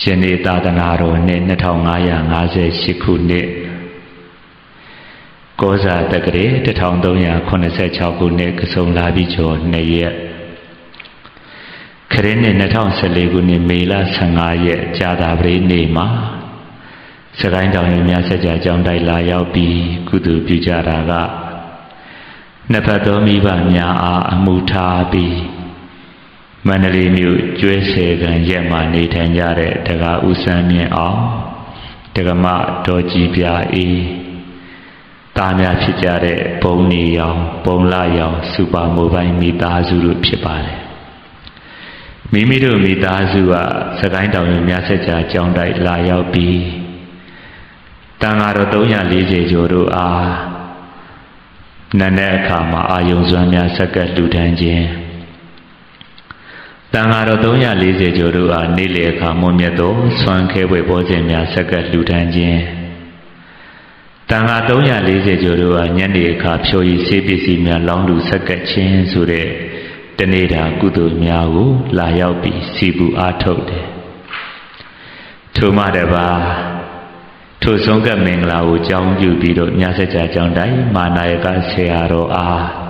ရှင်နေသာသနာတော်နှစ်2558ခုနှစ်ကောဇာတက္ကရေ1386ခုနှစ်ကဆုံလာပြီကျော်2ရက်ခရစ်နှစ်2014ခုနှစ်မေလ15ရက်ကြာတာပရိနေ့မှာစကိုင်းတောင်ရမြတ်ဆက်ကြအကြောင်းတိုက်လာရောက်ပြီးကုသိုလ်ပြုကြတာကနှစ်ဖက်သောမိဘများအားအမှုထားပြီး မန္တလေးမြို့ကျွဲဆယ်ကံရက်မှာနေထိုင်ကြတဲ့တက္ကဦးစန်းမြင့်အောင်တက္ကမတော်ကြီးပြအေးတာများဖြစ်ကြတဲ့ဘုံနေရောင်ပုံလာရောင်စူပါမိုဘိုင်းမိသားစုတို့ဖြစ်ပါတယ်မိမိတို့မိသားစုကစကိုင်းတောင်ရမြဆက်ကြာကြောင်းတိုက်လာရောက်ပြီးတန်ဃာတော်340ကျော်တို့အားနန်းတဲ့အခါမှာအာယုံစွမ်းများဆက်ကပ်လှူဒန်းခြင်း တန်ဃာတော်340ကျော်တို့အားနေ့လေအခါမွန်မြတ်သောဆွမ်းခဲပွဲပေါ်ခြင်းများဆက်ကပ်လှူဒန်းခြင်းတန်ဃာ340ကျော်တို့အားညနေအခါဖြိုရည်ဆေးပစ္စည်းများလောင်းလူဆက်ကပ်ခြင်းဆိုတဲ့တနေ့တာကုသိုလ်များကို လာရောက်ပြီးစီပူအားထုတ်တယ်ထိုမှတပါထိုဆုံးကမင်္ဂလာကိုကြောင်းပြုပြီးတော့ညစကြကြောင်းတိုင်းမာနာယကဆရာတော်အား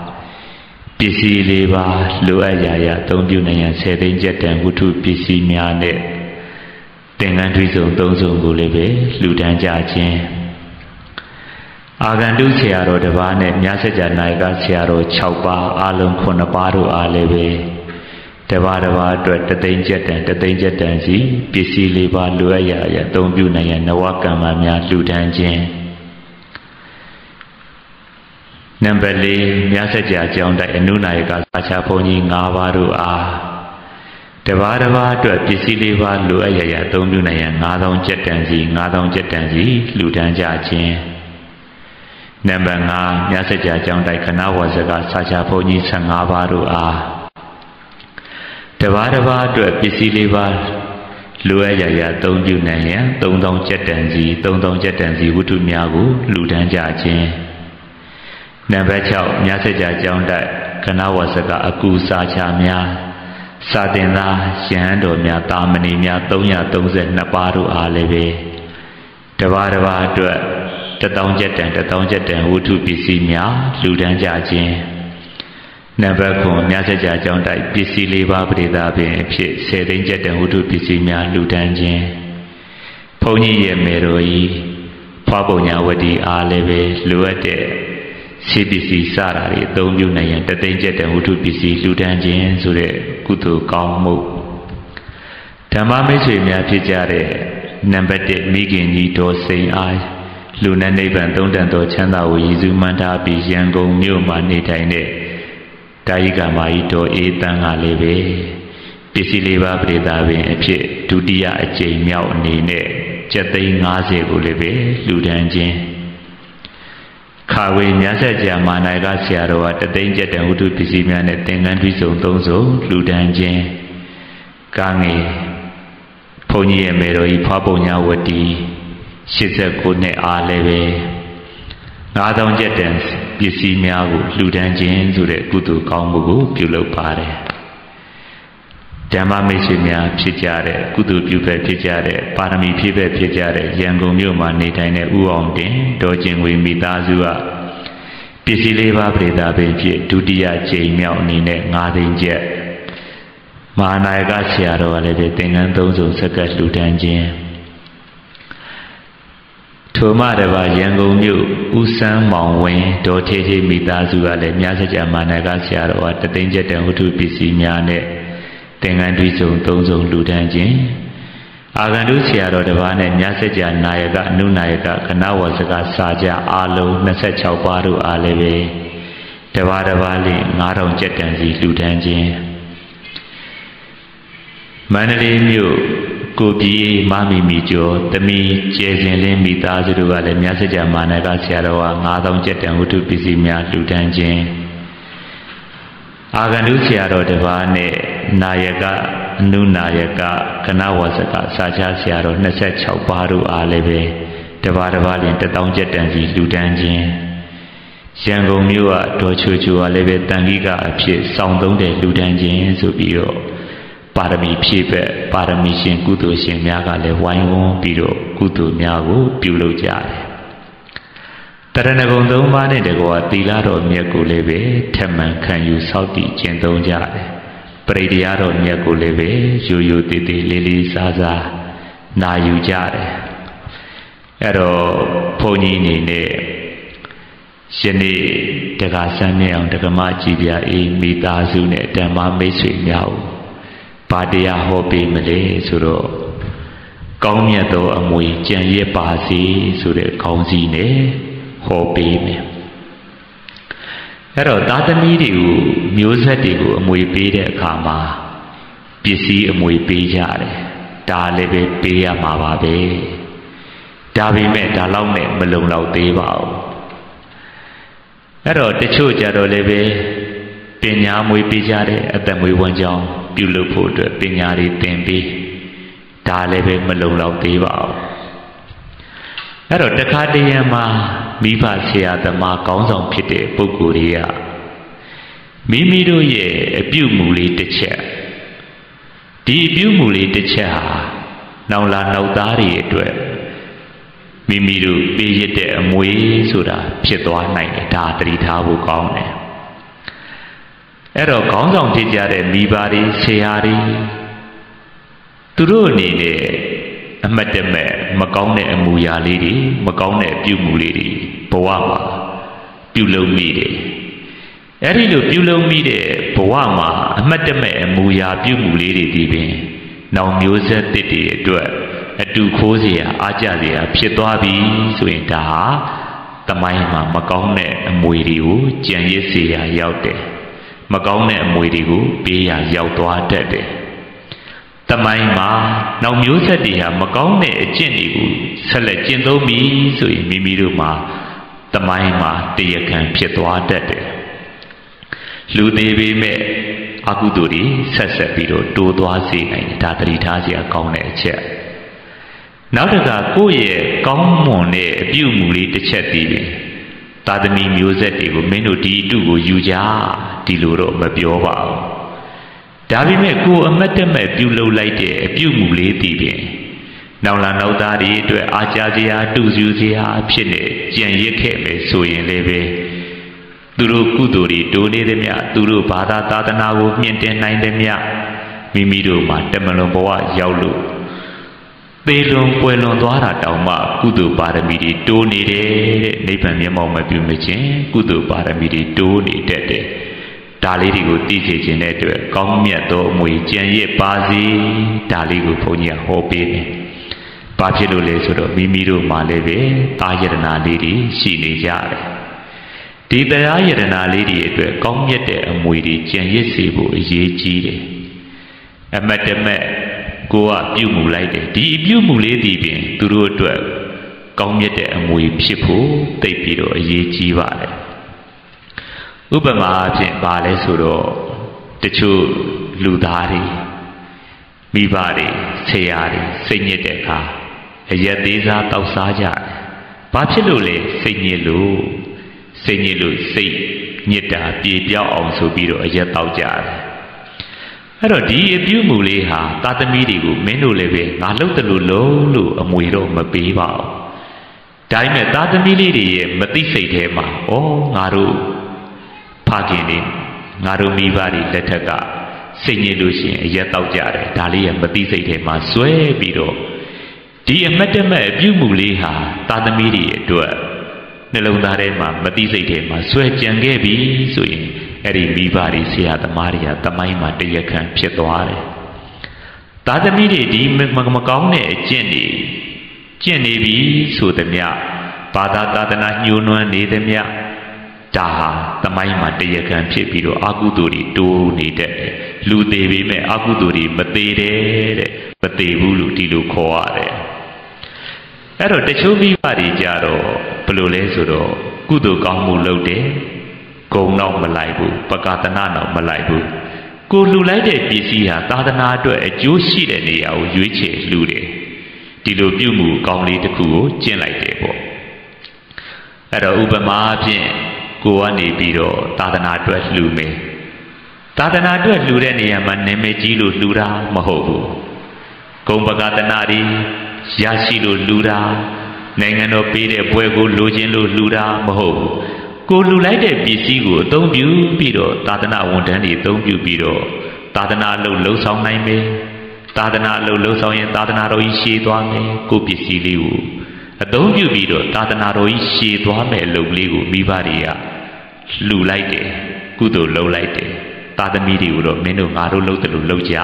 ပစ္စည်းလေးပါလိုအပ်ရာရာအသုံးပြုနိုင်ရန်ဆယ်သိန်းကျက်တန်ဝတ္ထုပစ္စည်းများနဲ့သင်္ကန်းတွေးစုံသုံးစုံကိုလည်းပဲလှူဒန်းကြခြင်းအာဂန္တုဆရာတော်တစ်ပါးနဲ့မြတ်စကြာနာယကဆရာတော်6ပါးအလုံး9ပါးတို့အားလည်းပဲတပါးတပါးအတွက်တသိန်းကျက်တန်တသိန်းကျက်တန်စီပစ္စည်းလေးပါလိုအပ်ရာရအသုံးပြုနိုင်ရန်နဝကမ္မများလှူဒန်းခြင်း နံပါတ်၄မြတ်စကြာကျောင်းတိုက်အနုနာယကစာချဘုန်းကြီး၅ပါးတို့အားတပါးတပါးအတွက်ပစ္စည်းလေးပါလိုအပ်ရာရအသုံးပြုနိုင်ရန်9000ကျက်တန်စီ9000ကျက်တန်စီလှူဒန်းကြခြင်းနံပါတ်5မြတ်စကြာကျောင်းတိုက်ခဏဝဇကစာချဘုန်းကြီး15ပါးတို့အားတပါးတပါးအတွက်ပစ္စည်းလေးပါလိုအပ်ရာရာသုံးပြုနိုင်ရန်3000ကျက်တန်စီ3000ကျက်တန်စီဝတ္ထုများကိုလှူဒန်းကြခြင်း နံပါတ်6မြတ်စကြာကျောင်းတိုက်ခဏဝဇကအကူစာချများစာတင်သားရဟန်းတော်များတာမဏေများ332ပါးတို့အားလည်းပဲတပါးတပါးအတွက်တထောင်ကျက်တန်တထောင်ကျက်တန်ဝတ္ထုပစ္စည်းများလှူဒန်းကြခြင်းနံပါတ်9မြတ်စကြာကျောင်းတိုက်ပစ္စည်းလေးပါးပရိသပင်အဖြစ်ဆယ်သိန်းကျက်တန်ဝတ္ထုပစ္စည်းများလှူဒန်းခြင်းဘုန်းကြီးရဲ့မေတော်ကြီးဖွားပုံညာဝတီအားလည်းပဲလိုအပ်တဲ့ စီပစ္စည်းစတာတွေအသုံးပြုနိုင်ရန်တသိန်းကျက်တန်ဝတ္ထုပစ္စည်းလှူဒန်းခြင်းဆိုတဲ့ကုသိုလ်ကောင်းမှုဓမ္မမိတ်ဆွေများဖြစ်ကြတဲ့နံပါတ်1မိခင်ကြီးတော်စိန်အားလူနဲ့နိဗ္ဗာန်သုံးတန်သောချမ်းသာကိုရည်စူးမှန်းထားပြီးရန်ကုန်မြို့မှာနေထိုင်တဲ့တာယိကမာကြီးတော်အေးတန်းကလည်းပဲပစ္စည်းလေးပါးပရိသပင်အဖြစ်ဒုတိယအကြိမ်မြောက်အနေနဲ့ကျက်သိန်း90ကိုလည်းပဲလှူဒန်းခြင်း ခါဝေမြတ်ဆက်ကြာမာနိုင်ကဆရာတော်ကတသိန်းကျက်တန်ဝတ္ထုပစ္စည်းများနဲ့သင်္ကန်းတွိစုံသုံးစုံလှူဒန်းခြင်းကာငယ်ဘုန်းကြီးရဲ့မေတော်ကြီးဖွားပုံညာဝတီ89နှစ်အားလည်းပဲ9000ကျက်တန်ပစ္စည်းများကိုလှူဒန်းခြင်းဆိုတဲ့ကုသိုလ်ကောင်းမှုကိုပြုလုပ်ပါတယ် ဓမ္မမိတ်ဆွေများဖြစ်ကြတဲ့ကုသိုလ်ပြုဖက်ဖြစ်ကြတဲ့ပါရမီဖြည့်ဖက်ဖြစ်ကြတဲ့ရန်ကုန်မြို့မှာနေထိုင်တဲ့ဥအောင်တင်ဒေါ်ကျင်ဝေမိသားစုကပစ္စည်းလေးပါးပြည်သားပင်ဖြစ်ဒုတိယကြိမ်မြောက်အနေနဲ့၅သိန်းကျက်မဟာနာယကဆရာတော်ကလည်းသင်္ကန်းသုံးစုံဆက်ကပ်လှူဒန်းခြင်းထိုမှတပါရန်ကုန်မြို့ဦးစန်းမောင်ဝင်းဒေါ်ထေထေမိသားစုကလည်းမြတ်စကြာမာနကဆရာတော်ကတသိန်းကျက်တန်ဝတ္ထုပစ္စည်းများနဲ့ သင်္ကန်းတွိစုံသုံးစုံလူတန်းခြင်းအာဂန္တုဆရာတော်တစ်ပါးနဲ့မြတ်စကြာနာယကအနုနာယကကနဝစကစာကြအာလုံး26ပါးတို့အားလည်းပဲတပါးတပါးလေး9000ကျက်တန်စီလူတန်းခြင်းမန္တလေးမြို့ကိုပြည်မမီမီကျော်တမီကျဲစင်လင်းမိသားစုတို့ကလည်းမြတ်စကြာမာနကဆရာတော်က9000ကျက်တန်ဝတ္ထုပစ္စည်းများလှူဒန်းခြင်းအာဂန္တုဆရာတော်တစ်ပါးနဲ့ နာယကအနုနာယကကနဝဆကစာချဆရာတော်26ပါးတို့အားလည်းပဲတပါးတပါးလင်1000ကျက်တန်စီလှူဒန်းခြင်းရန်ကုန်မြို့ကဒေါ်ချိုချိုကလည်းပဲတန်ကြီးကအဖြစ်စောင့်သုံးတယ်လှူဒန်းခြင်းဆိုပြီးတော့ပါရမီဖြည့်ဘက်ပါရမီရှင်ကုသိုလ်ရှင်များကလည်းဝိုင်းဝန်းပြီးတော့ကုသိုလ်များကိုပြုလုပ်ကြတယ်တရဏဂုံသုံးပါးနဲ့တကောသီလတော်မြတ်ကိုလည်းပဲထက်မှန်ခံယူစောင့်တည်ကျင့်သုံးကြတယ် ပရိတရားတော်မြတ်ကိုလည်းပဲရိုးရိုးသေးသေးလေးလေးစားစားနာယူကြတယ်အဲ့တော့ဘုန်းကြီးအနေနဲ့ယနေ့တက္ကဆန်းနေအောင်တက္ကမကြည်ပြအေးမိသားစုနဲ့ဓမ္မမိတ်ဆွေများကိုဘာတရားဟောပေးမလဲဆိုတော့ကောင်းမြတ်သောအမွေကြံရစ်ပါစေဆိုတဲ့ခေါင်းစည်းနဲ့ဟောပေးမယ် အဲ့တော့သာသမီတွေကိုမျိုးဆက်တွေကိုအမွေပေးတဲ့အခါမှာပစ္စည်းအမွေပေးကြတယ်ဒါလည်းပဲပေးရမှာပါပဲဒါပေမဲ့ဒါလောက်နဲ့မလုံလောက်သေးပါဘူးအဲ့တော့တချို့ကြတော့လည်းပဲပညာမွေပေးကြတဲ့အသက်မွေဝမ်းကြောင်းပြုလုပ်ဖို့အတွက်ပညာတွေသင်ပေးဒါလည်းပဲမလုံလောက်သေးပါဘူး အဲ့တော့တခါတရံမှာမိဘဆရာသမားကောင်းဆောင်ဖြစ်တဲ့ပုဂ္ဂိုလ်တွေကမိမိတို့ရဲ့အပြုမူလေးတစ်ချက်ဒီအပြုမူလေးတစ်ချက်ဟာနောင်လာနောက်သားတွေအတွက်မိမိတို့ပေးရတဲ့အမွေဆိုတာဖြစ်သွားနိုင်တယ်ဒါတတိထားဖို့ကောင်းတယ်အဲ့တော့ခေါင်းဆောင်ဖြစ်ကြတဲ့မိဘတွေဆရာတွေသူတို့အနေနဲ့ အမတ်တမဲ့မကောင်းတဲ့အမူအရာလေးတွေမကောင်းတဲ့အပြုမူလေးတွေဘဝမှာပြုလုပ်မိတယ်အဲ့ဒီလိုပြုလုပ်မိတဲ့ဘဝမှာအမတ်တမဲ့အမူအရာပြုမူလေးတွေဒီပင်နောင်မျိုးဆက်တစ်တွေအတွက်အတူခိုးเสียအားကြเสียဖြစ်သွားပြီဆိုရင်ဒါဟာတမိုင်းမှာမကောင်းတဲ့အမွေတွေကိုကြံရစ်เสียရောက်တယ်မကောင်းတဲ့အမွေတွေကိုပေးရရောက်သွားတတ်တယ် တမိုင်းမှာနောက်မျိုးဆက်တွေဟာမကောင်းတဲ့အကျင့်တွေကိုဆက်လက်ကျင့်သုံးပြီဆိုရင်မိမိတို့မှာတမိုင်းမှာတရားခံဖြစ်သွားတတ်တယ်လူသေးပေမဲ့အကုသိုလ်တွေဆက်ဆက်ပြီးတော့တိုးသွားစေနိုင်တယ်ဒါတတိထားစရာကောင်းတဲ့အချက်နောက်တကကိုယ့်ရဲ့ကောင်းမွန်တဲ့အပြုအမူလေးတစ်ချက်တည်ပြီသာသမီမျိုးဆက်တွေကိုမင်းတို့ဒီအတုကိုယူကြဒီလိုတော့မပြောပါဘူး ဒါပေမဲ့ကိုယ်အမတ်တမဲ့ပြုလုပ်လိုက်တဲ့အပြုအမူလေးတည်ပြီနောက်လာနောက်သားတွေအတွက်အာကြစရာတူစုစရာဖြစ်နေကြံရစ်ခဲ့မယ်ဆိုရင်လည်းပဲသူတို့ကုသိုလ်တွေတိုးနေသည်မြသူတို့ဘာသာသာသနာကိုမြင့်တင်နိုင်သည်မြမိမိတို့မှာတမလွန်ဘဝရောက်လို့သေလွန်ပွယ်လွန်သွားတာတောင်မှကုသိုလ်ပါရမီတွေတိုးနေတယ်တဲ့နိဗ္ဗာန်မျက်မှောက်မပြုမခြင်းကုသိုလ်ပါရမီတွေတိုးနေတတ်တယ် ဒါလေးတွေကိုသိစေခြင်းတဲ့အတွက်ကောင်းမြတ်သောအမွေကြံရစ်ပါစေဒါလေးကိုဘုန်းကြီးကဟောပေးတယ်။ဘာဖြစ်လို့လဲဆိုတော့မိမိတို့မှလည်းပဲတာယတနာလေးတွေရှိနေကြတယ်။ဒီတရားယတနာလေးတွေအတွက်ကောင်းမြတ်တဲ့အမွေတွေကြံရစ်စေဖို့အရေးကြီးတယ်။အမတ်တမဲ့ကိုကပြုမှုလိုက်တယ်ဒီအပြုမှုလေးဒီပင်သူတို့အတွက်ကောင်းမြတ်တဲ့အမွေဖြစ်ဖို့သိပြီးတော့အရေးကြီးပါတယ် ဥပမာအဖြစ်ပါလဲဆိုတော့တချို့လူသားတွေမိဘတွေဆရာတွေစိတ်ညစ်တဲ့အခါအရက်သေးစားတောက်စားကြတယ်ဘာဖြစ်လို့လဲစိတ်ညစ်လို့စိတ်ညစ်လို့စိတ်ညစ်တာပြေပြောက်အောင်ဆိုပြီးတော့အရက်တောက်ကြတယ်အဲ့တော့ဒီအပြုမှုလေးဟာသာသမီတွေကိုမင်းတို့လည်းပဲငါလှုပ်တယ်လို့လုံးလို့အမွေတော့မပေးပါဘူးဒါပေမဲ့သာသမီလေးတွေရဲ့မသိစိတ်ထဲမှာဩငါတို့ဖ ခင်တွေငါတို့မိဘတွေလက်ထက်ကစိတ်ညစ်လို့ရှိရင်အရက်တောက်ကြတယ်ဒါလေးရဲ့မသိစိတ်ထဲမှာစွဲပြီးတော့ဒီအမတ်တမဲ့အပြုမှုလေးဟာသာသမီတွေအတွက်နှလုံးသားထဲမှာမသိစိတ်ထဲမှာစွဲကြံခဲ့ပြီဆိုရင်အဲ့ဒီမိဘတွေဆရာသမားတွေကတမိုင်းမှာတရခံဖြစ်သွားတယ်။သာသမီတွေဒီမကောင်းတဲ့အကျင့်တွေကျင့်နေပြီဆိုသည်မြဘာသာသာသနာညှိုးနွမ်းနေသည်မြ ဒါဟာတမိုင်းမှာတရခံဖြစ်ပြီးတော့အာကုသိုလ်တွေတိုးနေတတ်တယ်။လူသေးပေမဲ့အာကုသိုလ်တွေမသေးတယ်တဲ့မသေးဘူးလို့ဒီလိုခေါ်ရတယ်။အဲ့တော့တချို့မိဘတွေကြတော့ဘယ်လိုလဲဆိုတော့ကုသိုလ်ကောင်းမှုလုပ်တယ်ဂုံတော့မလိုက်ဘူးပကာသနာတော့မလိုက်ဘူးကိုလှူလိုက်တဲ့ပစ္စည်းဟာသာသနာအတွက်အကျိုးရှိတဲ့နေရာကိုရွေးချယ်လှူတယ်ဒီလိုပြုမှုကောင်းလေးတစ်ခုကိုကျင့်လိုက်တယ်ပေါ့အဲ့တော့ဥပမာအဖြစ် ကိုကနေပြီးတော့သာသနာအတွက်လှူမယ်သာသနာအတွက်လှူတဲ့နေရာမှာနာမည်ကြီးလို့လှူတာမဟုတ်ဘူးဂုံပကတနာတွေရရှိလို့လှူတာနိုင်ငံတော်ပေးတဲ့ဘွဲကိုလိုချင်လို့လှူတာမဟုတ်ဘူးကိုလှူလိုက်တဲ့ပစ္စည်းကိုအသုံးပြုပြီးတော့သာသနာဝန်ထမ်းတွေအသုံးပြုပြီးတော့သာသနာအလုပ်လှုပ်ဆောင်နိုင်မယ်သာသနာအလုပ်လှုပ်ဆောင်ရင်သာသနာတော်ကြီးရှည်သွားမယ်ကိုပစ္စည်းလေးကို အသုံးပြုပြီးတော့သာသနာတော်ကြီးရှည်သွားမယ်အလုပ်လေးကိုမိဘတွေကလှူလိုက်တယ်ကုသိုလ်လုပ်လိုက်တယ်သာသမီတွေကိုတော့မင်းတို့ငါတို့လုပ်တယ်လို့လုပ်ကြ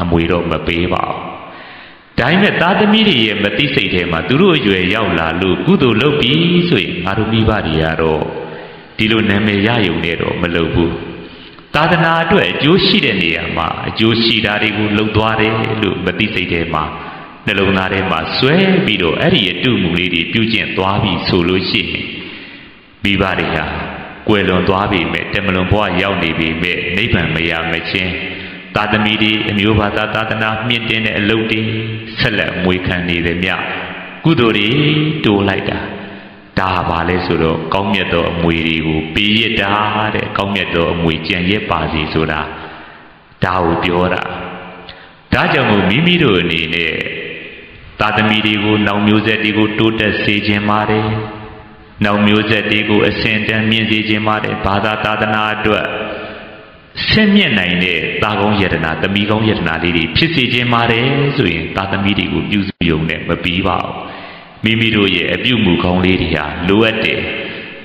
အမွေတော့မပေးပါဘူးဒါပေမဲ့သာသမီတွေရဲ့မသိစိတ်ထဲမှာသူတို့အရွယ်ရောက်လာလို့ကုသိုလ်လုပ်ပြီဆိုရင်ငါတို့မိဘတွေကတော့ဒီလိုနာမည်ရယုံနေတော့မလုပ်ဘူးသာသနာအတွက်အကျိုးရှိတဲ့နေရာမှာအကျိုးရှိတာတွေကိုလှုပ်သွားတယ်လို့မသိစိတ်ထဲမှာ နှလုံးသားထဲမှာဆွဲပြီးတော့အဲ့ဒီအတုမှုလေးတွေပြုကျင့်သွားပြီဆိုလို့ရှိရင်မိဘတွေဟာကွယ်လွန်သွားပြီမဲ့တမလွန်ဘဝရောက်နေပြီမဲ့နိဗ္ဗာန်မရမချင်းသာသမီတွေအမျိုးဘာသာသာသနာမြင့်တင်တဲ့အလုပ်တွေဆက်လက်မွေးခံနေတယ်မြကုသိုလ်တွေတိုးလိုက်တာဒါပါလဲဆိုတော့ကောင်းမြတ်သောအမွေတွေကိုပေးရတာတဲ့ကောင်းမြတ်သောအမွေကြံရက်ပါစီဆိုတာဒါကိုပြောတာဒါကြောင့်မို့မိမိတို့အနေနဲ့ သာသမီတွေကိုနောင်မျိုးဆက်တွေကိုတိုးတက်စေခြင်းပါတယ်နောက်မျိုးဆက်တွေကိုအစဉ်တန်းမြင့်စေခြင်းပါတယ်ဘာသာသာသနာအတွက်ဆင့်မြင့်နိုင်တဲ့သာကောင်းယတနာသမီးကောင်းယတနာလေးတွေဖြစ်စေခြင်းပါတယ်ဆိုရင်သာသမီတွေကိုပြုစုရုံနဲ့မပြီးပါဘူးမိမိတို့ရဲ့အပြုမှုကောင်းလေးတွေဟာလိုအပ်တယ်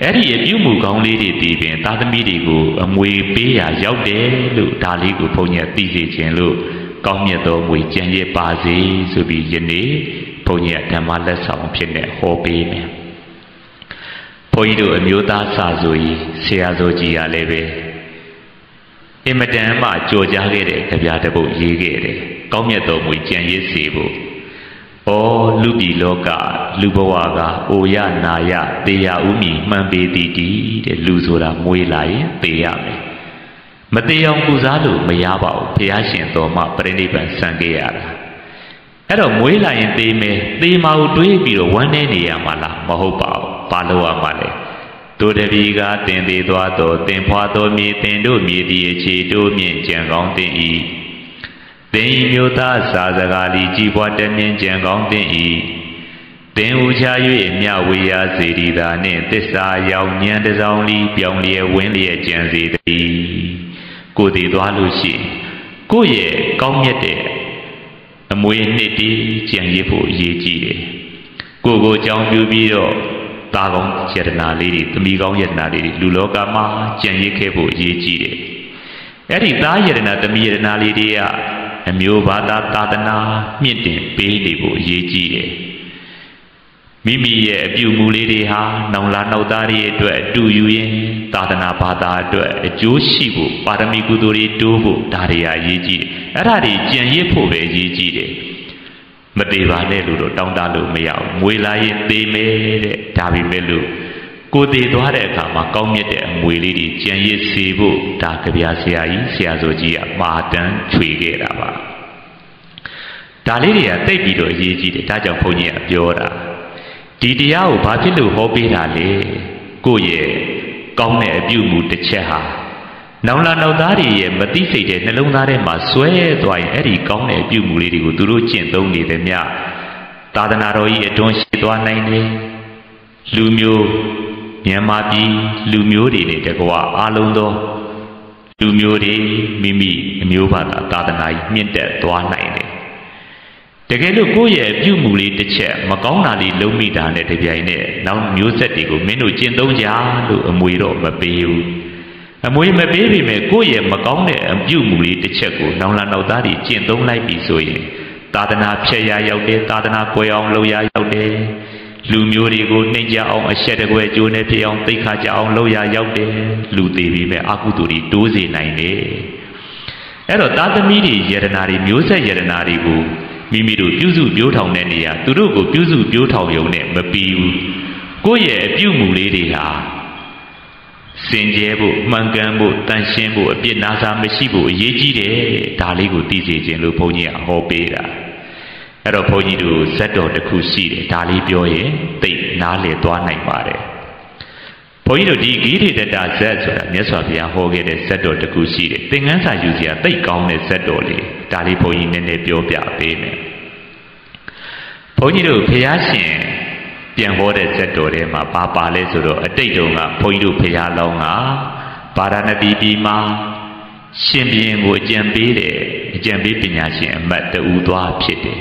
အဲ့ဒီအပြုမှုကောင်းလေးတွေတည်ပင်သာသမီတွေကိုအမွေပေးရာရောက်တယ်လို့ဒါလေးကိုဘုန်းကြီးသိစေခြင်းလို့ ကောင်းမြတ်သောအမွေကြံရပါစေဆိုပြီးယနေ့ဘုန်းကြီးကဓမ္မလက်ဆောင်ဖြစ်နေဟောပေးမယ်ဘုန်းကြီးတို့အမျိုးသားစာဆိုကြီးဆရာဆိုကြီးရလည်းပဲအင်မတန်မှကြော်ကြားခဲ့တဲ့ကြပြတစ်ပုဒ်ရေးခဲ့တယ်။ကောင်းမြတ်တော်မူကြံရစ်စေဖို့။ဩလူပြည်လောကလူဘဝကအိုရနာရတေရဥမီမှန်ပေသည်တည်တဲ့လူဆိုတာမွေးလာရင်တေရမယ်။ မတေအောင်ပူစားလို့မရပါဘူး။ဘုရားရှင်တော်မှပြိဋိဘံဆံခဲ့ရတာ။အဲ့တော့မွေးလာရင်တေးမယ်။တေးမအောင်တွေးပြီးတော့ဝမ်းနေနေရမှာလားမဟုတ်ပါဘူး။ဘာလို့ရမှာလဲ။တို့တပီကတင်သေးသွားသောတင်ဖွာသောမြေတင်တို့မြေဒီအခြေတို့မြင့်ကြံကောင်းတင်၏တင်ဤမျိုးသားစာစကားလီကြည်ပွားတမြင့်ကြံကောင်းတင်၏တင်ဦးချ၍မြဝေယစေရီသာနှင့်တစ္ဆာရောက်ညံတစောင်းလီပြောင်းလျက်ဝင်းလျက်ကြံစေသည် ကိုတည်သွားလို့ရှိကိုရဲ့ကောင်းမြတ်တဲ့အမွေနှစ်တည်းကြံရစ်ဖို့အရေးကြီးတယ်ကိုကိုကြောင်းပြပြီးတော့သားကောင်းယတနာလေးတွေသမီးကောင်းယတနာလေးတွေလူလောကမှာကြံရစ်ခဲ့ဖို့အရေးကြီးတယ်။အဲ့ဒီသားယတနာသမီးယတနာလေးတွေကအမျိုးဘာသာသာသနာမြင့်တင်ပေးနေဖို့အရေးကြီးတယ်။ မိမိရဲ့အပြုမူလေးတွေဟာနောင်လာနောက်သားတွေအတွက်အတူယူရင်သာသနာဘာသာအတွက်အကျိုးရှိဖို့ပါရမီကုသိုလ်တွေတိုးဖို့ဒါတွေအရေးကြီးတယ်။အဲ့ဒါတွေကြံရစ်ဖို့ပဲအရေးကြီးတယ်။မသေးပါနဲ့လို့တော့တောင်းတလို့မရဘူးမွေလာရင်သေမယ်တဲ့ဒါပေမဲ့လို့ကိုသေးသွားတဲ့အခါမှာကောင်းမြတ်တဲ့အမွေလေးတွေကြံရစ်စေဖို့ဒါကြပြဆရာကြီးဆရာဆိုကြီးကမာတန်းချွေခဲ့တာပါဒါလေးတွေကတိတ်ပြီးတော့အရေးကြီးတယ်ဒါကြောင့်ဘုန်းကြီးကပြောတာ ဒီတရားကိုဘာဖြစ်လို့ဟောပေးတာလဲကိုယ့်ရဲ့ကောင်းတဲ့အပြုမူတစ်ချက်ဟာနောင်လာနောက်သားတွေရဲ့မသိစိတ်တဲ့နှလုံးသားထဲမှာဆွဲသွားရင်အဲ့ဒီကောင်းတဲ့အပြုမှုလေးတွေကိုသူတို့ကျင့်သုံးနေတယ်မြသာသနာတော်ကြီးအတွန်းရှိသွားနိုင်တယ်လူမျိုးမြန်မာပြည်လူမျိုးတွေနဲ့တကွာအားလုံးသောလူမျိုးတွေမိမိအမျိုးဘာသာသာသနာကြီးမြင့်တက်သွားနိုင်တယ် တကယ်လို့ကိုယ့်ရဲ့အပြုမှုလေးတစ်ချက်မကောင်းတာလေးလုံးမိတာနဲ့တပြိုင်နက်နောက်မျိုးဆက်တွေကိုမင်းတို့ကျင့်သုံးကြလို့အမွေတော့မပေးဘူးအမွေမပေးပေမဲ့ကိုယ့်ရဲ့မကောင်းတဲ့အပြုမှုလေးတစ်ချက်ကိုနောင်လာနောက်သားတွေကျင့်သုံးလိုက်ပြီဆိုရင်သာသနာဖြည့်ရရောက်တယ်သာသနာကွယ်အောင်လုပ်ရရောက်တယ်လူမျိုးတွေကိုနှိမ်ကြအောင်အဆက်တကွယ်ကြိုးနေဖြစ်အောင်သိခါကြအောင်လုပ်ရရောက်တယ်လူသေးပြီမဲ့အကုသိုလ်တွေတိုးစေနိုင်တယ်အဲ့တော့သာသမီတွေယရနာတွေမျိုးဆက်ယရနာတွေကို မိမိတို့ပြုစုပြောထောင်တဲ့နေရာသူတို့ကိုပြုစုပြောထောင်ရုံနဲ့မပြီးဘူးကိုယ့်ရဲ့အပြုမှုလေးတွေဟာစင်ကြဲဖို့မှန်ကန်ဖို့တန်ရှင်းဖို့အပြစ်နာစာမရှိဖို့အရေးကြီးတယ်ဒါလေးကိုသိစေခြင်းလို့ဘုန်းကြီးကဟောပေးတာအဲ့တော့ဘုန်းကြီးတို့ဇက်တော်တစ်ခုရှိတယ်ဒါလေးပြောရင်သိနားလည်သွားနိုင်ပါတယ် ဘုန်းကြီးတို့ဒီဂိရိတတဇက်ဆိုတာမြတ်စွာဘုရားဟောခဲ့တဲ့ဇက်တော်တစ်ခုရှိတယ်သင်္ကန်းစာယူစရာတိတ်ကောင်းတဲ့ဇက်တော်လေးဒါလေးဘုန်းကြီးနည်းနည်းပြောပြပေးမယ်ဘုန်းကြီးတို့ဘုရားရှင်ပြန်ဟောတဲ့ဇက်တော်ထဲမှာပါပါလဲဆိုတော့အတိတ်တုန်းကဘုန်းကြီးတို့ဘုရားလောင်းကပါရဏတိပြည်မှာရှင်ဘုရင်ကိုအကြံပေးတယ်အကြံပေးပညာရှင်အမတ်တူသွားဖြစ်တယ်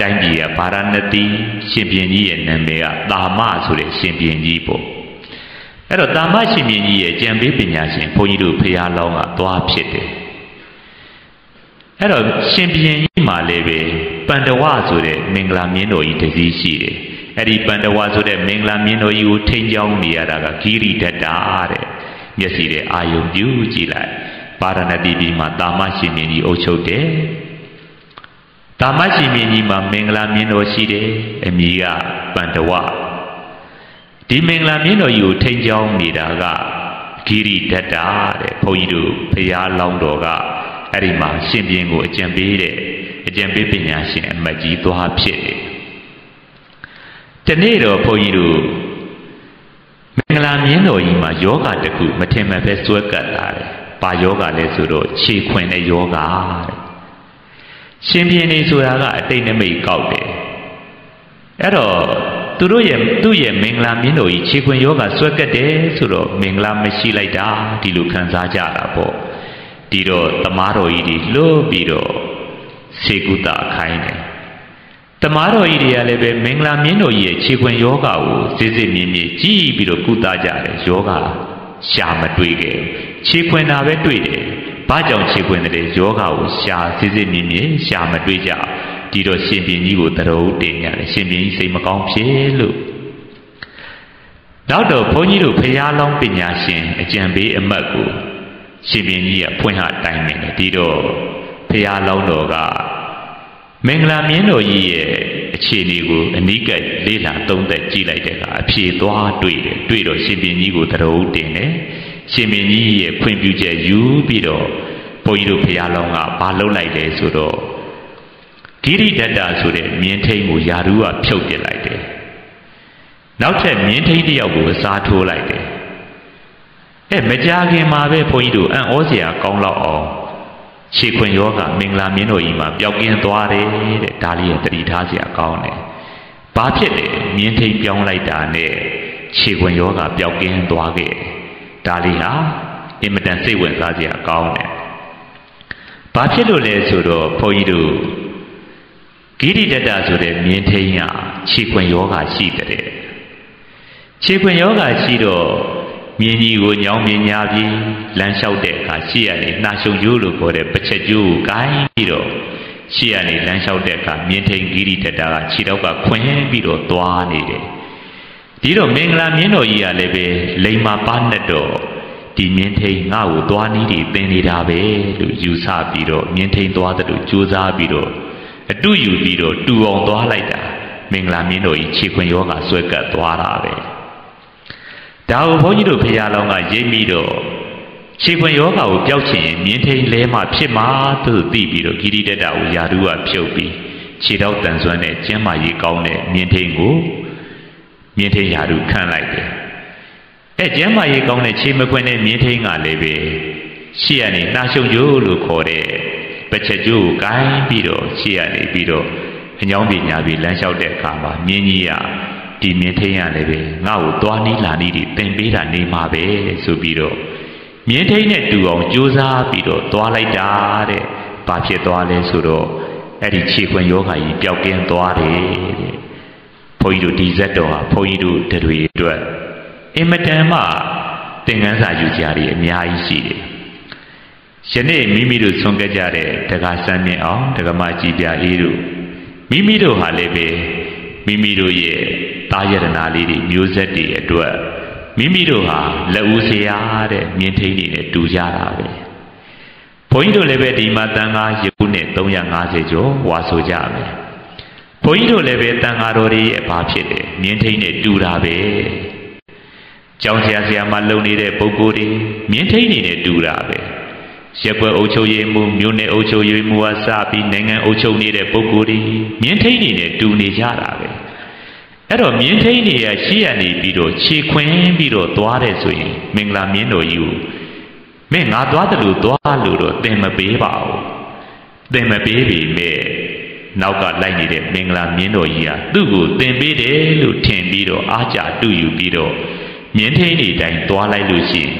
တိုင်းပြည်ကပါရဏတိရှင်ဘုရင်ကြီးရဲ့နာမည်ကတာမဆိုတဲ့ရှင်ဘုရင်ကြီးပေါ့ အဲ့တော့တာမရှင်ဘုရင်ကြီးရဲ့အကြံပေးပညာရှင်ဘုန်းကြီးတို့ဘုရားလောင်းကသွားဖြစ်တယ်အဲ့တော့ရှင်ဘုရင်ကြီးမှာလည်းပဲပန္တဝဆိုတဲ့မင်္ဂလာမြင်းတော်ကြီးတစည်းရှိတယ်အဲ့ဒီပန္တဝဆိုတဲ့မင်္ဂလာမြင်းတော်ကြီးကိုထိန်းကျောင်းနေရတာကဂိရိဒတ္တာတဲ့မျက်စိတဲ့အာယုံပြုကြည့်လိုက်ပါရဏတိပြည်မှာတာမရှင်မြင်းကြီးအုပ်ချုပ်တယ်တာမရှင်မြင်းကြီးမှာမင်္ဂလာမြင်းတော်ရှိတယ်အမည်ကပန္တဝ ဒီမင်္ဂလာမြင်းတော်ကြီးကိုထိန်းကျောင်းနေတာကဂိရိဒတ္တာတဲ့ဘုန်းကြီးတို့ဖရာလောင်းတော်ကအဲ့ဒီမှာရှင်ပြင်းကိုအကြံပေးတဲ့အကြံပေးပညာရှင်အမတ်ကြီးသွားဖြစ်တယ်။ဒီနေ့တော့ဘုန်းကြီးတို့မင်္ဂလာမြင်းတော်ကြီးမှာယောဂတခုမထင်မှပဲစွဲကပ်လာတယ်။ဘာယောဂလဲဆိုတော့ခြေခွင်တဲ့ယောဂတဲ့။ရှင်ပြင်းနေဆိုတာကအတိတ်နမိတ်ကောက်တယ်။အဲ့တော့ သူတို့ရဲ့သူ့ရဲ့မင်္ဂလာမြင်းတော်ကြီးခြေခွင်ယောဂဆွဲကပ်တယ်ဆိုတော့မင်္ဂလာမရှိလိုက်တာဒီလိုခံစားကြတာပေါ့ဒီတော့တမားတော်ကြီးတွေလှုပ်ပြီးတော့စေကုသခိုင်းတယ်တမားတော်ကြီးတွေကလည်းပဲမင်္ဂလာမြင်းတော်ကြီးရဲ့ခြေခွင်ယောဂကိုစစ်စစ်မြင်မြင်ကြည့်ပြီးတော့ကုသကြတယ်ယောဂရှာမတွေ့ခဲ့ခြေခွင်တာပဲတွေ့တယ်ဘာကြောင့်ခြေခွင်တယ်ယောဂကိုရှာစစ်စစ်မြင်မြင်ရှာမတွေ့ကြ ဒီတော့ရှင်ပြင်းကြီးကိုတရုပ်တင်ရတယ်ရှင်ပြင်းကြီးစိတ်မကောင်းဖြစ်လို့နောက်တော့ဘုန်းကြီးတို့ဖရာလောင်းပညာရှင်အကြံပေးအမတ်ကိုရှင်ပြင်းကြီးကဖွင့်ဟတိုင်နေတယ်ဒီတော့ဖရာလောင်းတော်ကမင်္ဂလာမြင်းတော်ကြီးရဲ့အခြေအနေကိုအနိကလေးလာသုံးသက်ကြည့်လိုက်တဲ့အခါအဖြေသွားတွေ့တယ်တွေ့တော့ရှင်ပြင်းကြီးကိုတရုပ်တင်တယ်ရှင်ပြင်းကြီးရဲ့ဖွင့်ပြချက်ယူပြီးတော့ဘုန်းကြီးတို့ဖရာလောင်းကဘာလုပ်လိုက်လဲဆိုတော့ ဂိရိဒတ္တဆိုတဲ့မြင်းထိန်ကိုယာရုကဖြုတ်ပစ်လိုက်တယ်နောက်ထပ်မြင်းထိန်တစ်ယောက်ကိုအစားထိုးလိုက်တယ်အဲမကြခင်မှာပဲဘုန်းကြီးတို့အံ့ဩစရာကောင်းတော့အောင်ခြေခွင်ယောဂမင်္ဂလာမြင်းတော်ကြီးမှာပျောက်ကင်းသွားတယ်တဲ့ဒါလေးရတတိထားစရာကောင်းတယ်ဘာဖြစ်လဲမြင်းထိန်ပြောင်းလိုက်တာနဲ့ခြေခွင်ယောဂပျောက်ကင်းသွားခဲ့ဒါလေးဟာအင်မတန်စိတ်ဝင်စားစရာကောင်းတယ်ဘာဖြစ်လို့လဲဆိုတော့ဘုန်းကြီးတို့ ဂိရိတတဆိုတဲ့မြင်းထိန်ကခြေခွင်ယောဂရှိတဲ့ခြေခွင်ယောဂရှိတော့မြင်းကြီးကိုညောင်းမြင်ညာပြီးလမ်းလျှောက်တဲ့အခါရှေ့ကနေနှာရှုံကျိုးလို့ခေါ်တဲ့ပချက်ကျိုးကိုကိုင်းပြီးတော့ရှေ့ကနေလမ်းလျှောက်တဲ့အခါမြင်းထိန်ဂိရိတတကခြေတော့ကခွင်းပြီးတော့သွားနေတယ်ဒီတော့မင်္ဂလာမြင်းတော်ကြီးကလည်းပဲလိမ္မာပါနဲ့တော့ဒီမြင်းထိန်ငါ့ကိုသွားနည်းတွေသင်နေတာပဲလို့ယူဆပြီးတော့မြင်းထိန်သွားတယ်လို့ကြိုးစားပြီးတော့ အတူယူပြီးတော့တူအောင်သွားလိုက်တာမင်္ဂလာမြင်းတို့ကြီးခြေခွင်ယောဂဆွဲကပ်သွားတာပဲဒါကိုဘုန်းကြီးတို့ဖရာလောင်းကရိပ်ပြီးတော့ခြေခွင်ယောဂကိုပျောက်ချင်မြင်းထိန်လဲမှဖြစ်မှာသူသိပြီးတော့ဂိရိတတကိုယာရုကဖြုတ်ပြီးခြေတော့တန်ဆွမ်းတဲ့ကျမ်းမာရေးကောင်းတဲ့မြင်းထိန်ကိုမြင်းထိန်ယာရုခန့်လိုက်တယ်အဲကျမ်းမာရေးကောင်းတဲ့ခြေမခွင်တဲ့မြင်းထိန်ကလည်းပဲရှေ့ကနေနှာရှုံကျိုးလို့ခေါ်တဲ့ ပချက်ကျိုးကိုကိုင်းပြီးတော့ရှေ့ရနေပြီးတော့အညောင်းပညာပြီးလမ်းလျှောက်တဲ့အခါမှာမြင်းကြီးကဒီမြင်းထိန်ရလည်းပဲငါ့ကိုသွားနီးလာနီးတွေတင်ပေးတာနေမှာပဲဆိုပြီးတော့မြင်းထိန်နဲ့တူအောင်ကြိုးစားပြီးတော့သွားလိုက်တာတဲ့ဘာဖြစ်သွားလဲဆိုတော့အဲ့ဒီခြေခွင်ယောဂါကြီးပျောက်ကင်းသွားတယ်တဲ့ဘုန်းကြီးတို့ဒီဇက်တော်ဟာဘုန်းကြီးတို့တွေအတွက်အင်မတန်မှသင်ခန်းစာယူကြရအများကြီးရှိတယ် ယနေ့မိမိတို့ဆုံးခဲ့ကြတဲ့တက္ကစမ်းမြင့်အောင်တက္ကမကြီးပြအေးတို့မိမိတို့ဟာလည်းပဲမိမိတို့ရဲ့တာယရနာလေးတွေမျိုးဆက်တွေအတွက်မိမိတို့ဟာလက်ဦးစရာတဲ့မြင်းထိန်နေနဲ့တူကြတာပဲဘုန်းကြီးတို့လည်းပဲဒီမှာတန်ခါရုပ်နဲ့350ကျော်ဝါဆိုကြမယ်ဘုန်းကြီးတို့လည်းပဲတန်ခါတော်တွေရဲ့ဘာဖြစ်တယ်မြင်းထိန်နဲ့တူတာပဲကျောင်းဆရာဆရာမလုံနေတဲ့ပုဂ္ဂိုလ်တွေမြင်းထိန်နေနဲ့တူတာပဲ ရက်ွယ်အုပ်ချုပ်ရေးမှုမြို့နယ်အုပ်ချုပ်ရေးမှုကစပြီးနိုင်ငံအုပ်ချုပ်နေတဲ့ပုဂ္ဂိုလ်တွေမြင်းထိန်နေနဲ့တူနေကြတာပဲအဲ့တော့မြင်းထိန်နေရရှိရနေပြီးတော့ခြေခွင်းပြီးတော့သွားတယ်ဆိုရင်မင်္ဂလာမြင်းတော်ကြီးကိုမင်းငါသွားတယ်လို့သွားလို့တော့သင်မပေးပါဘူးသင်မပေးပြီမဲ့နောက်ကလိုက်နေတဲ့မင်္ဂလာမြင်းတော်ကြီးကသူ့ကိုသင်ပေးတယ်လို့ထင်ပြီးတော့အားကြတူယူပြီးတော့မြင်းထိန်နေတိုင်းသွားလိုက်လို့ရှိရင်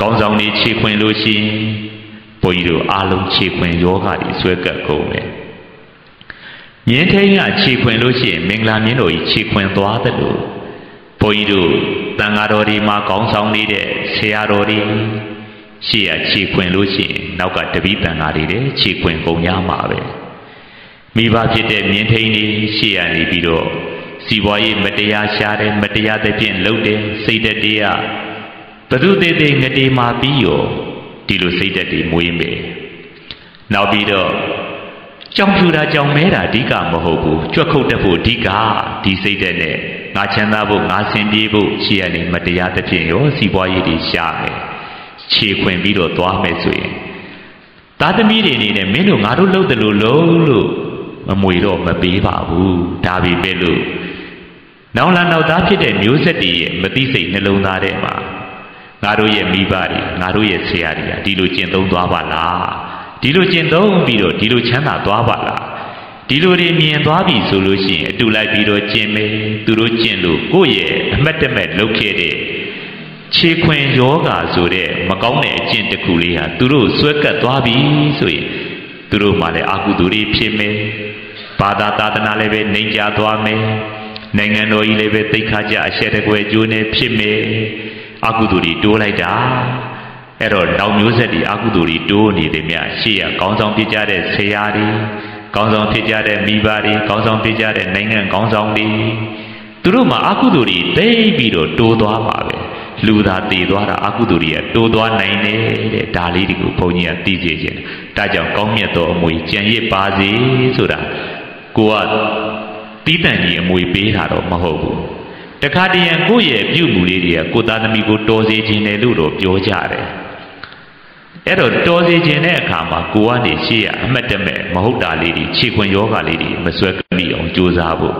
ကောင်းဆောင်နေခြေခွင်လို့ရှိရင်ဘုန်းကြီးတို့အားလုံးခြေခွင်ယောဂတွေဆွဲကပ်ကုန်တယ်မြင်းထိန်ကခြေခွင်လို့ရှိရင်မင်္ဂလာမြင်းတော်ကြီးခြေခွင်သွားတယ်လို့ဘုန်းကြီးတို့တန်ဃာတော်တွေမှာကောင်းဆောင်နေတဲ့ဆရာတော်တွေရှေ့ရခြေခွင်လို့ရှိရင်နောက်ကတပိတန်ဃာတွေလည်းခြေခွင်ကုန်ရမှာပဲမိဘဖြစ်တဲ့မြင်းထိန်တွေရှေ့ရနေပြီးတော့စီပွားရေးမတရားရှားတယ်မတရားတဲ့ဖြင့်လှုပ်တယ်စိတ်တည်း ဘသူသေးသေးငတေမာပြီးရောဒီလိုစိတ်သက်တွေမွေးမယ်နောက်ပြီးတော့ကြောင်ဖြူတာကြောင်မဲတာအဓိကမဟုတ်ဘူးကြွက်ခုတ်တတ်ဖို့အဓိကဒီစိတ်သက်နဲ့ငါချမ်းသာဖို့ငါဆင်ပြေဖို့ရှိရနေမတရားသဖြင့်ရောစီးပွားရေးတွေရှားမယ်ခြေခွင်ပြီးတော့သွားမယ်ဆိုရင်သားသမီးတွေအနေနဲ့မင်းတို့ငါတို့လှုပ်တယ်လို့လုံးလို့မမွေတော့မပေးပါဘူးဒါပေမဲ့လို့နောင်လာနောက်သားဖြစ်တဲ့မျိုးဆက်တွေရဲ့မသိစိတ်နှလုံးသားထဲမှာ ငါတို့ရဲ့မိဘတွေငါတို့ရဲ့ဆရာတွေကဒီလိုကျင့်သုံးသွားပါလားဒီလိုကျင့်သုံးပြီးတော့ဒီလိုချမ်းသာသွားပါလားဒီလိုတွေမြင်သွားပြီဆိုလို့ရှိရင်အတူလိုက်ပြီးတော့ကျင့်မယ်သူတို့ကျင့်လို့ကိုယ့်ရဲ့အမတ်တမဲ့လုပ်ခဲ့တဲ့ခြေခွင်ယောဂါဆိုတဲ့မကောင်းတဲ့အကျင့်တစ်ခုလေးဟာသူတို့ဆွဲကပ်သွားပြီဆိုရင်သူတို့မှလည်းအကုသိုလ်တွေဖြစ်မယ်ဘာသာသာသနာလည်းပဲနှိမ်ကြသွားမယ်နိုင်ငံတော်ကြီးလည်းပဲသိခါကြအရှက်တကွယ်ကျိုးနေဖြစ်မယ် အကုသိုလ်တွေတိုးလိုက်တာအဲ့တော့တောင်မျိုးဆက်တွေအကုသိုလ်တွေတိုးနေတယ်မြရှေ့ရကောင်းဆောင်ဖြစ်ကြတဲ့ဆရာတွေကောင်းဆောင်ဖြစ်ကြတဲ့မိဘတွေကောင်းဆောင်ဖြစ်ကြတဲ့နိုင်ငံကောင်းဆောင်တွေသူတို့မှာအကုသိုလ်တွေတိတ်ပြီးတော့တိုးသွားပါပဲလူသာတည်သွားတာအကုသိုလ်တွေကတိုးသွားနိုင်တယ်တဲ့ဒါလေးတွေကိုဘုန်းကြီးကသိစေခြင်းဒါကြောင့်ကောင်းမြတ်သောအမွေကြံရစ်ပါစေဆိုတာကိုကတီးတန့်ကြီးအမွေပေးတာတော့မဟုတ်ဘူး တခါတရံကိုယ့်ရဲ့ပြုမှုလေးတွေကကိုသားသမီးကိုတော်စေခြင်းတယ်လို့တော့ပြောကြတယ်အဲ့တော့တော်စေခြင်းတဲ့အခါမှာကိုကနေရှေ့ရအမှတ်တမဲ့မဟုတ်တာလေးတွေခြေခွင်ယောဂလေးတွေမဆွဲမိအောင်ကြိုးစားဖို့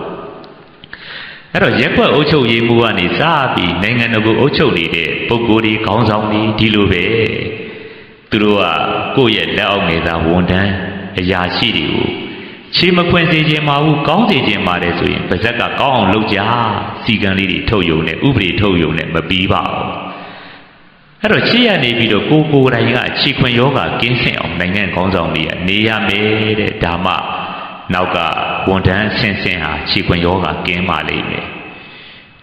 အဲ့တော့ရက်ွက်အုပ်ချုပ်ရေးမှုကနေစပြီးနိုင်ငံတော်ကိုအုပ်ချုပ်နေတဲ့ပုဂ္ဂိုလ်တွေခေါင်းဆောင်တွေဒီလိုပဲသူတို့ကကိုယ့်ရဲ့လက်အောက်နေသားဝန်ထမ်းအရာရှိတွေကို ခြေမခွင်စေခြင်းမှာဘူးကောင်းစေခြင်းပါတယ်ဆိုရင်ပါဇက်ကကောင်းအောင်လုပ်ကြစီကံလေးတွေထုတ်ယုံနဲ့ဥပဒေထုတ်ယုံနဲ့မပြီးပါဘူးအဲ့တော့ခြေရနေပြီးတော့ကိုကိုယ်တိုင်ကခြေခွင်ယောဂကင်းစင်အောင်နိုင်ငံကောင်းဆောင်တွေကနေရမယ်တဲ့ဒါမှနောက်ကဝန်ထမ်းဆင်ဆင်ဟာခြေခွင်ယောဂကင်းပါလိမ့်မယ်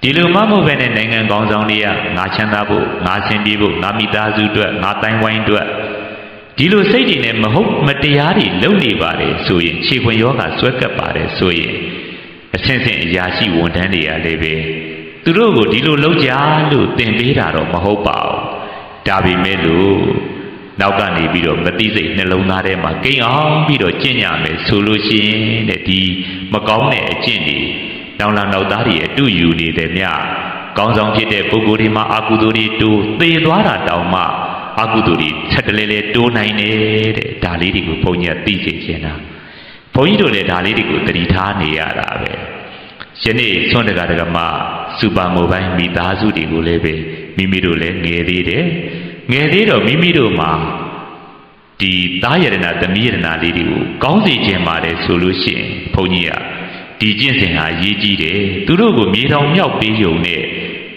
ဒီလိုမှမဟုတ်ပဲနဲ့နိုင်ငံကောင်းဆောင်တွေကငါချမ်းသာဖို့ငါဆင်ပြေဖို့ငါမိသားစုအတွက်ငါတိုင်းဝိုင်းအတွက် ဒီလိုစိတ်တွေနဲ့မဟုတ်မတရားတွေလုပ်နေပါတယ်ဆိုရင်ခြေခွင်ယောဂဆွဲကပ်ပါတယ်ဆိုရင်အဆင့်ဆင့်အရာရှိဝန်ထမ်းတွေကလည်းပဲသူတို့ကိုဒီလိုလုပ်ကြလို့သင်ပေးတာတော့မဟုတ်ပါဘူးဒါပေမဲ့လို့နောက်ကနေပြီးတော့မသိစိတ်နှလုံးသားထဲမှာကိန်းအောင်ပြီးတော့ကျင့်ကြမယ်ဆိုလို့ရှိရင်တဲ့ဒီမကောင်းတဲ့အကျင့်တွေနောင်လာနောက်သားတွေအတူယူနေတယ်မြကောင်းဆောင်ဖြစ်တဲ့ပုဂ္ဂိုလ်တွေမှာအကုသိုလ်တွေတိုးသေသွားတာတောင်မှ အကုသိုလ်တွေဆက်တလဲလဲတိုးနိုင်တယ်တဲ့ဒါလေးတွေကိုဘုန်းကြီးကသိစေချင်တာဘုန်းကြီးတို့လည်းဒါလေးတွေကိုသတိထားနေရတာပဲယနေ့ဆွမ်းတကတကမစူပါမိုဘိုင်းမိသားစုတွေကိုလည်းပဲမိမိတို့လည်းငယ်သေးတယ်ငယ်သေးတော့မိမိတို့မှာဒီသားယရနာသမီးယရနာလေးတွေကိုကောင်းစေခြင်းပါတယ်ဆိုလို့ရှိရင်ဘုန်းကြီးကဒီကျင့်စဉ်ဟာရေးကြည့်တယ်သူတို့ကိုမြေတောင်မြောက်ပေးယုံနဲ့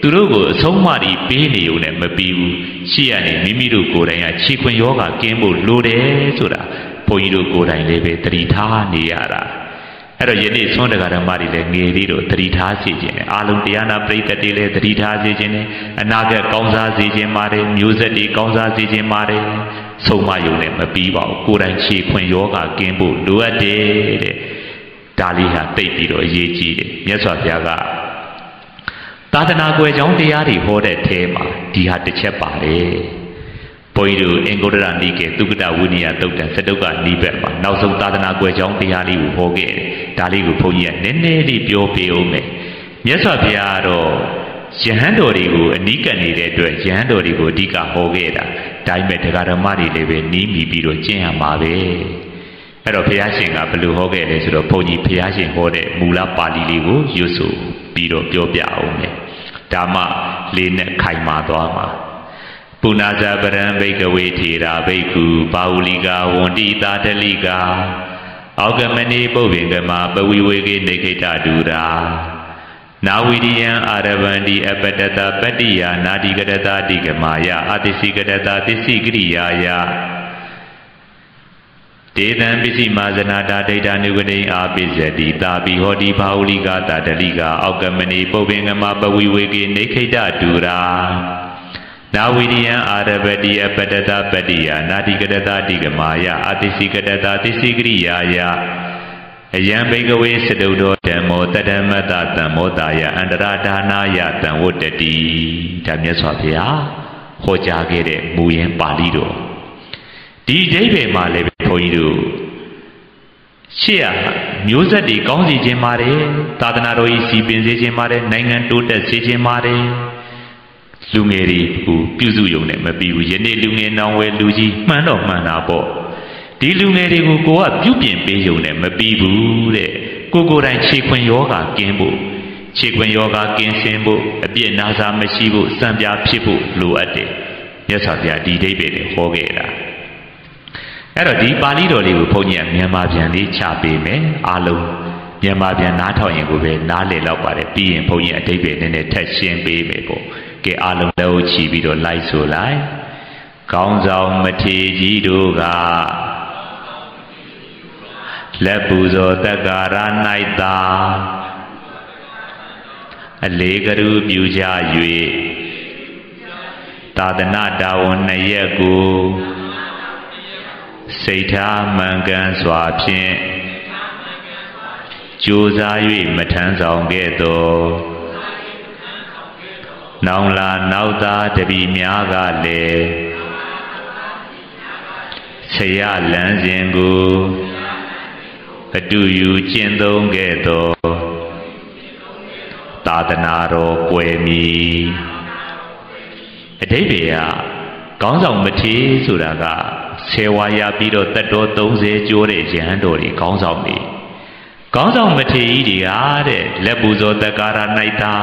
သူတို့ကိုအဆုံးအမတွေပေးနေုံနဲ့မပြီးဘူးရှိရနေမိမိတို့ကိုယ်တိုင်ကခြေခွင်ယောဂကင်းဖို့လိုတယ်ဆိုတာဘုန်းကြီးတို့ကိုယ်တိုင်လည်းပဲတတိထားနေရတာအဲ့တော့ယနေ့သွန်တက္ကဓမ္မတွေလည်းငယ်သေးတော့တတိထားစေခြင်းနဲ့အာလုံးတရားနာပရိသတ်တွေလည်းတတိထားစေခြင်းနဲ့အနာဂတ်ကောင်းစားစေခြင်းပါတယ်မျိုးဆက်တွေကောင်းစားစေခြင်းပါတယ်ဆုံးမယုံနဲ့မပြီးပါဘူးကိုယ်တိုင်ခြေခွင်ယောဂကင်းဖို့လိုအပ်တယ်တဲ့ဒါလေးဟာသိပြီးတော့အရေးကြီးတယ်မြတ်စွာဘုရားက သာသနာကွယ်ကြောင်းတရားတွေဟောတဲ့အဲမှာဒီဟာတစ်ချက်ပါတယ်ဘုန်းကြီးတို့အင်္ဂုတ္တရနိကေသုက္ကတဝိနည်းတုတ်တံစတုကနိဘက်မှာနောက်ဆုံးသာသနာကွယ်ကြောင်းတရားလေးကိုဟောခဲ့တယ်ဒါလေးကိုဘုန်းကြီးကနည်းနည်းလေးပြောပြအောင်မယ်မြတ်စွာဘုရားကတော့ယဟန်တော်တွေကိုအနိကနေတဲ့အတွက်ယဟန်တော်တွေကိုအဓိကဟောခဲ့တာဒါပေမဲ့တရားဓမ္မတွေလည်းပဲနီးမိပြီးတော့ကျင့်ရမှာပဲအဲ့တော့ဘုရားရှင်ကဘယ်လိုဟောခဲ့လဲဆိုတော့ဘုန်းကြီးဘုရားရှင်ဟောတဲ့မူလပါဠိလေးကိုရွတ်ဆိုပြီးတော့ပြောပြအောင်လေ ဒါမှလေးနဲ့ခိုင်မာသွားမှာပုဏ္ဏဇပရံဘိကဝေထေရာဘိက္ခုပါဝလိကဝန္တိတာတလိကာအောက်ကမဏိပုဗ္ဗင်ကမပဝိဝေကေနေခိတဒူရာနာဝိရိယံအာရဗန္တိအပတတပတ္တိယာနာတိကရတတိကမာယအတိစိကရတသစ္စည်းကရိယာယ ဒေသံပစ္စည်းမာဇနာတာဒိဋ္ဌာနုကတိအာပိစတိတာပိဟောတိဘာဝလိကတာတလိကအောက်ကမဏိပုဗ္ဗင်ကမပဝိဝေကေနေခိတဒူရာနာဝိရိယံအာရဗတိအပတတပတ္တိယာနာတိကရတတိကမာယအတိစိကရတသစ္စည်းကရိယာယအယံဘိကဝေစတုတော်ဓမ္မောတတမတတံမောတာယအန္တရာဒါနာယတံဝတ္တတိဒါမြတ်စွာဘုရားဟောကြားခဲ့တဲ့မူရင်းပါဠိတော် ဒီအဓိပ္ပာယ်မှာလည်းဘုန်းကြီးတို့ရှေ့ရမျိုးဆက်တွေကောင်းစီခြင်းပါတယ်သာသနာတော်ကြီးစီပင်စေခြင်းပါတယ်နိုင်ငံတိုးတက်စေခြင်းပါတယ်လူငယ်တွေကိုပြုစုယုံနဲ့မပြီးဘူးယနေ့လူငယ်နောင်ဝဲလူကြီးမှန်တော့မှန်တာပေါ့ဒီလူငယ်တွေကိုကိုကပြုပြင်ပေးယုံနဲ့မပြီးဘူးတဲ့ကိုကိုယ်တိုင်ခြေခွင်ယောဂကင်းဖို့ခြေခွင်ယောဂကင်းစင်ဖို့အပြစ်နာစာမရှိဖို့စံပြဖြစ်ဖို့လိုအပ်တယ်မြတ်စွာဘုရားဒီဒိဋ္ဌိတွေဟောခဲ့တာ အဲ့တော့ဒီပါဠိတော်လေးကိုဘုန်းကြီးကမြန်မာပြန်လေးချပေးမယ်အားလုံးမြန်မာပြန်နားထောင်ရင်ကိုပဲနားလည်တော့ပါတယ်ပြီးရင်ဘုန်းကြီးအတိတ်ပဲနည်းနည်းထက်ရှင်းပေးမယ်ပေါ့ကဲအားလုံးလည်းချီပြီးတော့လိုက်ဆိုလိုက်ကောင်းဆောင်မထေကြီးတို့ကလက်ပူဇော်တက္ကာရ၌သာအလေးကရုပြုကြ၍သာသနာတာဝန်နှစ်ရက်ကို စိတ်ထားမှန်ကန်စွာဖြင့်ကြိုးစား၍မထမ်းဆောင်ခဲ့သောနောင်လာနောက်သားတပီများကလည်းဆရာလမ်းစဉ်ကိုအတူယူကျင့်သုံးခဲ့သောသာသနာတော်ကွယ်မီအတိတ်တွေကကောင်းဆောင်မထေဆိုတာက ဆယ်ဝါရပြီးတော့တက်တော်30ကျိုးတဲ့ရဟန်းတော်တွေကောင်းဆောင်တွေကောင်းဆောင်မထေကြီးတွေကတဲ့လက်ပူဇော်တက္ကာရ၌သာ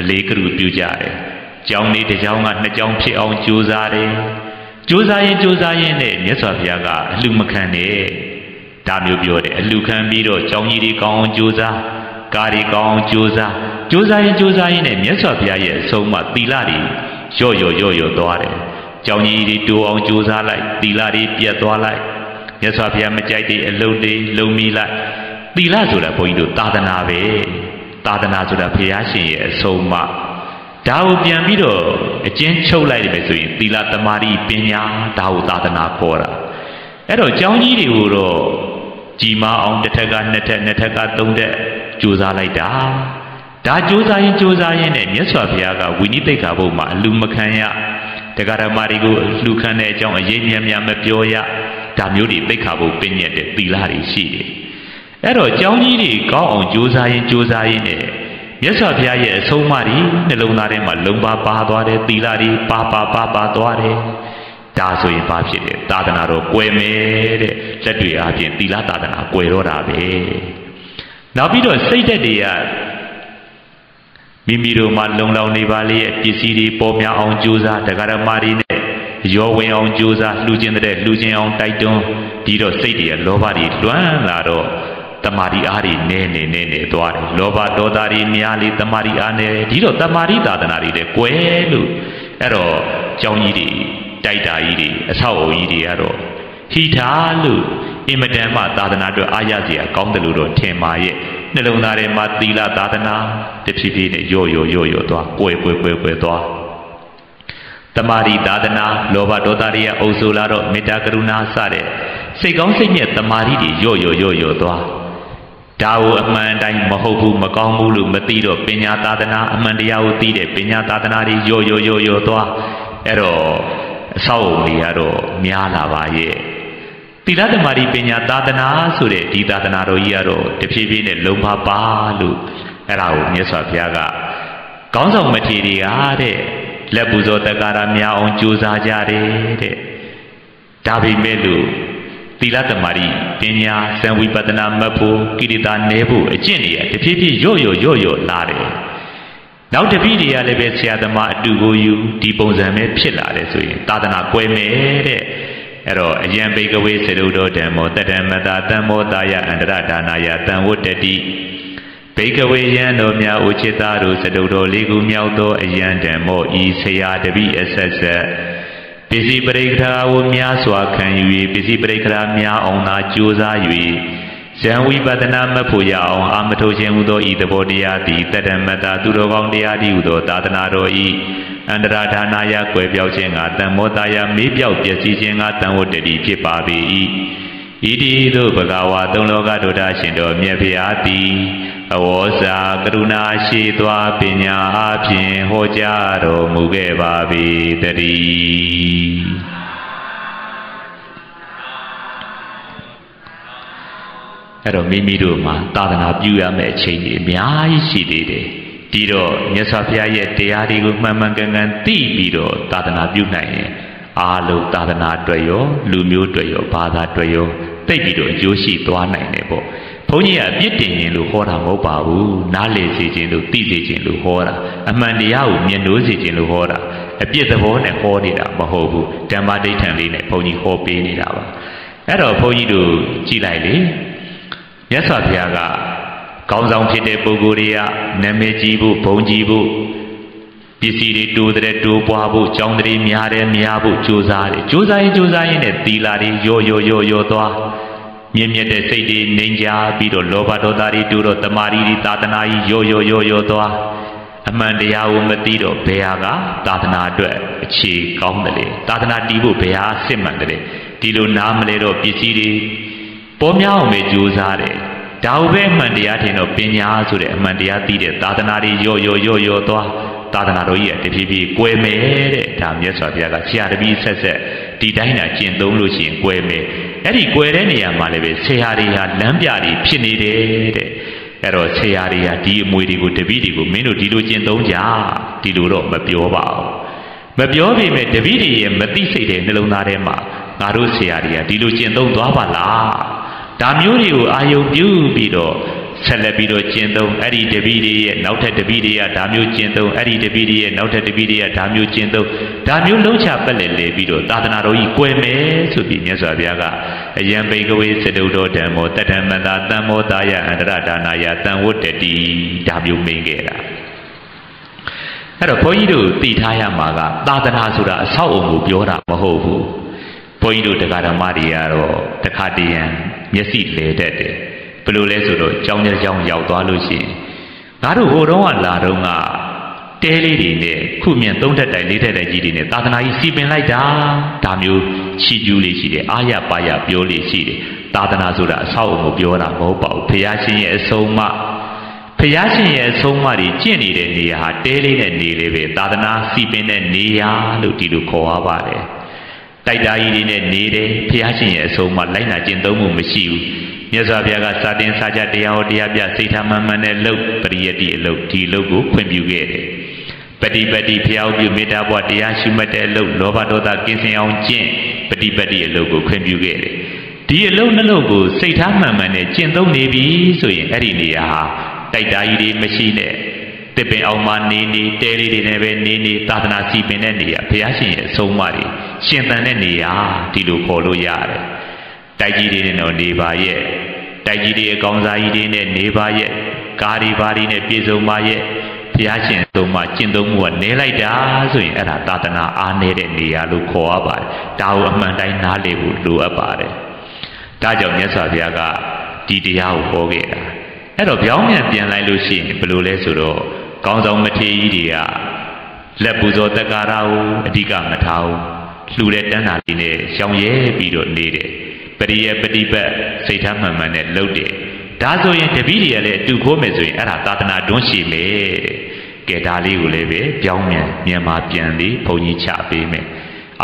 အလေးကရုပြုကြတယ်။ကျောင်းလေးတစ်ကျောင်းကနှစ်ကျောင်းဖြစ်အောင်ကြိုးစားတယ်။ကြိုးစားရင်ကြိုးစားရင်နဲ့မြတ်စွာဘုရားကအလှမခံနဲ့ဒါမျိုးပြောတယ်အလှခံပြီးတော့ကျောင်းကြီးတွေကောင်းအောင်ကြိုးစားကားတွေကောင်းအောင်ကြိုးစားကြိုးစားရင်ကြိုးစားရင်နဲ့မြတ်စွာဘုရားရဲ့အဆုံးအမသီလတွေရော့ရော့ရော့ရော့သွားတယ်။ ကျောင်းကြီးတွေတိုးအောင်ကြိုးစားလိုက်သီလတွေပြတ်သွားလိုက်မြတ်စွာဘုရားမကြိုက်တဲ့အလုပ်တွေလုံမိလိုက်သီလဆိုတာဘုန်းကြီးတို့သာသနာပဲသာသနာဆိုတာဘုရားရှင်ရဲ့အဆုံးအမဒါကိုပြန်ပြီးတော့အကျဉ်းချုပ်လိုက်တယ်ဆိုရင်သီလသမารိပညာဒါကိုသာသနာခေါ်တာအဲ့တော့ကျောင်းကြီးတွေကိုတော့ကြီးမားအောင်တစ်ထက်ကနှစ်ထက်နှစ်ထက်ကသုံးထက်ကြိုးစားလိုက်တာဒါကြိုးစားရင်ကြိုးစားရင်နဲ့မြတ်စွာဘုရားကဝိနိသိက္ခာဘုံမှာအလူမခံရ တရားဓမ္မတွေကိုလှူခံတဲ့အကြောင်းအရေးမြတ်များမပြောရဒါမျိုးတွေသိက္ခာဘုံပင်ညက်တဲ့သီလတွေရှိတယ်အဲ့တော့ကျောင်းကြီးတွေကောင်းအောင်ကြိုးစားရင်ကြိုးစားရင်နဲ့မြတ်စွာဘုရားရဲ့အဆုံးအမတွေနှလုံးသားထဲမှာလုံပါပါသွားတယ်သီလတွေပါပါပါပါသွားတယ်ဒါဆိုရင်ဘာဖြစ်လဲသာသနာတော်ကွယ်မယ်တဲ့လက်တွေအပြင်သီလသာသနာကွယ်တော့တာပဲနောက်ပြီးတော့စိတ်သက်တွေက မိမိတို့မှာလုံလောက်နေပါလေရဲ့ပစ္စည်းတွေပေါ်များအောင်ကြိုးစားတရားဓမ္မတွေနဲ့ရောဝင်အောင်ကြိုးစားလှူခြင်းတဲ့လှူခြင်းအောင်တိုက်တွန်းပြီးတော့စိတ်တွေကလောဘတွေလွမ်းလာတော့တမာရီအားတွေနဲနေနေနေသွားတယ်လောဘဒေါသတွေများလေတမာရီအားနေဒီတော့တမာရီသာသနာတွေလည်းကွယ်လို့အဲ့တော့ကြောင်းကြီးတွေတိုက်တာကြီးတွေအဆောက်အဦကြီးတွေကတော့ဟိထာလို့အင်မတန်မှသာသနာအတွက်အားရစရာကောင်းတယ်လို့တော့ထင်ပါရဲ့ နှလုံးသားထဲမှာသီလသာသနာတဖြည်းဖြည်းနဲ့ရော့ရော့ရော့ရော့သွားကွယ်ကွယ်ကွယ်ကွယ်သွားတမာရီသာသနာလောဘဒေါသတွေရဲ့အုပ်ဆိုလာတော့မေတ္တာကရုဏာစတဲ့စိတ်ကောင်းစိတ်မြတ်တမာရီတွေရော့ရော့ရော့ရော့သွားဒါကိုအမှန်တိုင်းမဟုတ်ဘူးမကောင်းဘူးလို့မသိတော့ပညာသာသနာအမှန်တရားကိုသိတဲ့ပညာသာသနာတွေရော့ရော့ရော့ရော့သွားအဲ့တော့အဆောက်အုံတွေကတော့များလာပါရဲ့ သီလသမารိပညာသာသနာဆိုတဲ့ဒီသာသနာတော်ကြီးကတော့တဖြည်းဖြည်းနဲ့လုံပါပါလို့အဲ့ဒါကိုမြတ်စွာဘုရားကကောင်းဆောင်မထေတွေကတဲ့လက်ပူဇော်တက္ကာရများအောင်ကြိုးစားကြတယ်တဲ့ဒါပေမဲ့လို့ သီလသမารိပညာစံဝိပဿနာမတ်ဖို့ကိရိတာနဲဖို့အကျင့်တွေတဖြည်းဖြည်းရော့ရော့ရော့ရော့လာတယ်နောက်တပည့်တွေကလည်းပဲဆရာသမားအတူကိုယူဒီပုံစံပဲဖြစ်လာတယ်ဆိုရင်သာသနာကွဲမယ်တဲ့ အဲ့တော့အယံဘိကဝေစေတုတော်ဓမ္မောတတ္တမတာတမ္မောတာယအန္တရဒါနာယတံဝတ္တတိဘိကဝေယံတော်များဥจิตသားတို့စတုတော်လေးခုမြောက်သောအယံဓမ္မောဤဆရာတပည့်အဆက်ဆက်ပစ္စည်းပရိက္ခာကိုများစွာခံယူ၍ပစ္စည်းပရိက္ခာများအောင်သာကြိုးစား၍ ဇံဝိပဒနာမဖို့ရအောင်အာမထိုခြင်းဟူသောဤသဘောတရားသည်တတမတသူတော်ကောင်းတရားသည်ဟူသောသာသနာတော်ဤအန္တရာဌာနာယကွယ်ပြောက်ခြင်းကတံမောတာယမေးပြောက်ပျက်စီးခြင်းကတံဝတ္တတိဖြစ်ပါပေ၏ဤတိသို့ဘဂဝါသုံးလောကဒုဒ္ဒရှင်တော်မြတ်ဖျားသည်အဝေါစာကရုဏာရှိသွားပညာအဖြင့်ဟောကြားတော်မူခဲ့ပါပေတည်း အဲ့တော့မိမိတို့မှာသာသနာပြုရမယ့်အချိန်ကြီးအများကြီးရှိသေးတယ်ဒီတော့မြတ်စွာဘုရားရဲ့တရားတွေကိုမှန်မှန်ကန်ကန်သိပြီးတော့သာသနာပြုနိုင်ရင်အားလုံးသာသနာအတွက်ရောလူမျိုးအတွက်ရောဘာသာအတွက်ရောသိပြီးတော့အကျိုးရှိသွားနိုင်တယ်ပေါ့ဘုန်းကြီးကအပြစ်တင်ရင်လို့ဟောတာမဟုတ်ပါဘူးနားလေစေခြင်းလို့သိစေခြင်းလို့ဟောတာအမှန်တရားကိုမြင်လို့စေခြင်းလို့ဟောတာအပြစ်သဘောနဲ့ဟောနေတာမဟုတ်ဘူးဓမ္မဒိဋ္ဌံလေးနဲ့ဘုန်းကြီးဟောပေးနေတာပါအဲ့တော့ဘုန်းကြီးတို့ကြည်လိုက်လေ မြတ်စွာဘုရားကကောင်းဆောင်ဖြစ်တဲ့ပုဂ္ဂိုလ်တွေကနာမည်ကြီးဖို့ဘုံကြီးဖို့ပစ္စည်းတွေတိုးတဲ့တိုးပွားဖို့ကြောင်းတွေများတယ်များဖို့ကြိုးစားတယ်ကြိုးစားရင်ကြိုးစားရင်နဲ့သီလာတွေရောရောရောရောသွားမြင့်မြတ်တဲ့စိတ်တွေနှိမ်ကြပြီးတော့လောဘဒေါသတွေတိုးတော့တမာရီတွေသာသနာကြီးရောရောရောရောသွားအမှန်တရားကိုမသိတော့ဘယ်ဟာကသာသနာအတွက်အခြေကောင်းတယ်လေသာသနာတည်ဖို့ဘယ်ဟာစစ်မှန်တယ်လေဒီလိုနားမလဲတော့ပစ္စည်းတွေ ပေါ်များအောင်ပဲကြိုးစားတယ်ဒါဟုပဲအမှန်တရားထင်တော့ပညာဆိုတဲ့အမှန်တရားသိတဲ့သာသနာတွေရော့ရော့ရော့ရော့သွားသာသနာတော်ကြီးကတဖြည်းဖြည်းကွယ်မယ်တဲ့ဒါမြတ်စွာဘုရားကဆရာတပည့်ဆက်ဆက်ဒီတိုင်းသာကျင့်သုံးလို့ရှိရင်ကွယ်မယ်အဲ့ဒီကွယ်တဲ့နေရာမှာလည်းပဲဆရာတွေဟာလမ်းပြတွေဖြစ်နေတယ်တဲ့အဲ့တော့ဆရာတွေဟာဒီအမွေတွေကိုတပည့်တွေကိုမင်းတို့ဒီလိုကျင့်သုံးကြဒီလိုတော့မပြောပါဘူးမပြောပေမဲ့တပည့်တွေရဲ့မသိစိတ်တဲ့နှလုံးသားထဲမှာငါတို့ဆရာတွေကဒီလိုကျင့်သုံးသွားပါလား ဒါမျိုးတွေကိုအာယုံပြုပြီးတော့ဆက်လက်ပြီးတော့ကျင့်သုံးအဲ့ဒီတပည့်တွေရဲ့နောက်ထပ်တပည့်တွေကဒါမျိုးကျင့်သုံးအဲ့ဒီတပည့်တွေရဲ့နောက်ထပ်တပည့်တွေကဒါမျိုးကျင့်သုံးဒါမျိုးလုံးချပက်လေလေပြီးတော့သာသနာတော်ကြီးကွယ်မယ်ဆိုပြီးမြတ်စွာဘုရားကအယံဘိကဝေစတုတော်ဓမ္မောတတ္တမန္တာတမ္မောတာယအန္တရဒါနာယတံဝတ္တတိဒါမျိုးမိန်ခဲ့တာအဲ့တော့ဘုန်းကြီးတို့သိထားရမှာကသာသနာဆိုတာအဆောက်အုံကိုပြောတာမဟုတ်ဘူးဘု န်းကြီးတို့တရားဓမ္မတွေကတော့တခါတည်းရန်မျက်စိလဲတတ်တယ်ဘယ်လိုလဲဆိုတော့ကြောင်းတဲ့ကြောင်းရောက်သွားလို့ရှိရင်ငါတို့ဟိုတုန်းကလာတော့ကတဲလေးတွေနဲ့ခုမြင်သုံးထက်တိုင်လေးထက်တိုင်ကြီးတွေနဲ့သာသနာကြီးစီပင်လိုက်တာဒါမျိုးချီကျူးလေးရှိတယ်အာရပါရပြောလေးရှိတယ်သာသနာဆိုတာအဆောက်အုံကိုပြောတာမဟုတ်ပါဘူးဖះရှင်ရဲ့အဆုံးအမဖះရှင်ရဲ့အဆုံးအမတွေကျင့်နေတဲ့နေရာဟာတဲလေးနဲ့နေလေးပဲသာသနာစီပင်တဲ့နေရာလို့ဒီလိုခေါ်ရပါတယ် တိုက်တာကြီးတွေနဲ့နေတယ်ဖះရှင်ရဲ့အဆုံးအမလိုက်နာကျင့်သုံးမှုမရှိဘူးမြတ်စွာဘုရားကစာတင်စာကြတရားဟောတရားပြစိတ်ထားမှန်မှန်နဲ့လှုပ်ပရိယတိအလုပ်ဒီလုပ်ကိုခွင့်ပြုခဲ့တယ်ပฏิပတိဖျောက်ပြုမေတ္တာဘဝတရားရှုမှတ်တဲ့အလုပ်လောဘဒေါသကင်းစင်အောင်ကျင့်ပฏิပတိအလုပ်ကိုခွင့်ပြုခဲ့တယ်ဒီအလုပ်နှလုံးကိုစိတ်ထားမှန်မှန်နဲ့ကျင့်သုံးနေပြီဆိုရင်အဲ့ဒီနေရာဟာတိုက်တာကြီးတွေမရှိနဲ့တစ်ပင်အောင်မှနေနေတဲလေးတွေနဲ့ပဲနေနေသာသနာစီပင်တဲ့နေရာဘုရားရှင်ရဲ့အဆုံးအမတွေရှင်သန်တဲ့နေရာဒီလိုခေါ်လို့ရတယ်တိုက်ကြီးတွေနဲ့တော့နေပါရဲ့တိုက်ကြီးတွေအကောင်စားကြီးတွေနဲ့နေပါရဲ့ကားတွေဘာတွေနဲ့ပြည်စုံပါရဲ့ဘုရားရှင်သုံးမှကျင့်သုံးမှုကနေလိုက်တာဆိုရင်အဲ့ဒါသာသနာအားနေတဲ့နေရာလို့ခေါ်ရပါတယ်ဒါကိုအမှန်တိုင်းနားလည်ဖို့လိုအပ်ပါတယ်ဒါကြောင့်မြတ်စွာဘုရားကဒီတရားကိုဟောခဲ့တာအဲ့တော့ပြောင်းပြန်ပြန်လိုက်လို့ရှိရင်ဘယ်လိုလဲဆိုတော့ကောင်းဆောင်မထေရကြီးတွေကလက်ပူဇော်တက္ကာရာကိုအဓိကမထားဘူး လှူတဲ့တန်းတာလေးနဲ့ရှောင်ရဲပြီးတော့နေတယ်ပရိယပฏิပတ်စိတ်ထားမှန်မှန်နဲ့လုပ်တယ်ဒါဆိုရင်တပည့်တွေကလည်းအတူခိုးမယ်ဆိုရင်အဲ့ဒါသာသနာတွန်းရှိမယ်ကဲဒါလေးကိုလည်းပဲပြောင်းမြန်မြန်မာပြန်လေးဘုံကြီးချပေးမယ်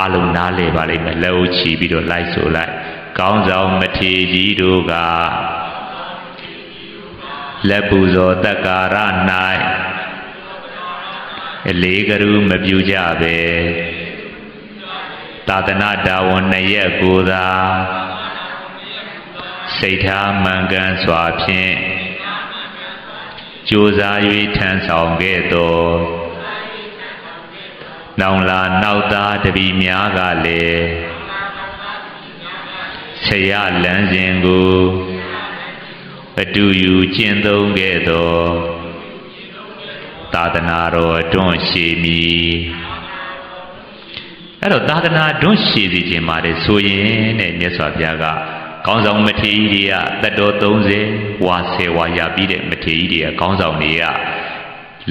အလုံးနားလေပါလိမ့်မယ်လက်အုပ်ချီပြီးတော့လိုက်ဆိုလိုက်ကောင်းဆောင်မထေကြီးတို့ကလက်ပူဇော်တက္ကာရ၌အလေးကရုမပြုကြပဲ သာသနာတာဝန်နှစ်ရက်ကိုသာစိတ်ထားမှန်ကန်စွာဖြင့်ကြိုးစား၍ထမ်းဆောင်ခဲ့သောနောင်လာနောက်သားတပီများကလည်းဆရာလမ်းစဉ်ကိုအတူယူကျင့်သုံးခဲ့သောသာသနာတော်တွန့်ရှိမည် အဲ့တော့သာသနာတွန့်ရှိစီခြင်းပါတယ်ဆိုရင်တဲ့မြတ်စွာဘုရားကကောင်းဆောင်မထေရကြီးတွေကတတ်တော်30ဝါ10ဝါရပြီးတဲ့မထေရကြီးတွေကကောင်းဆောင်တွေက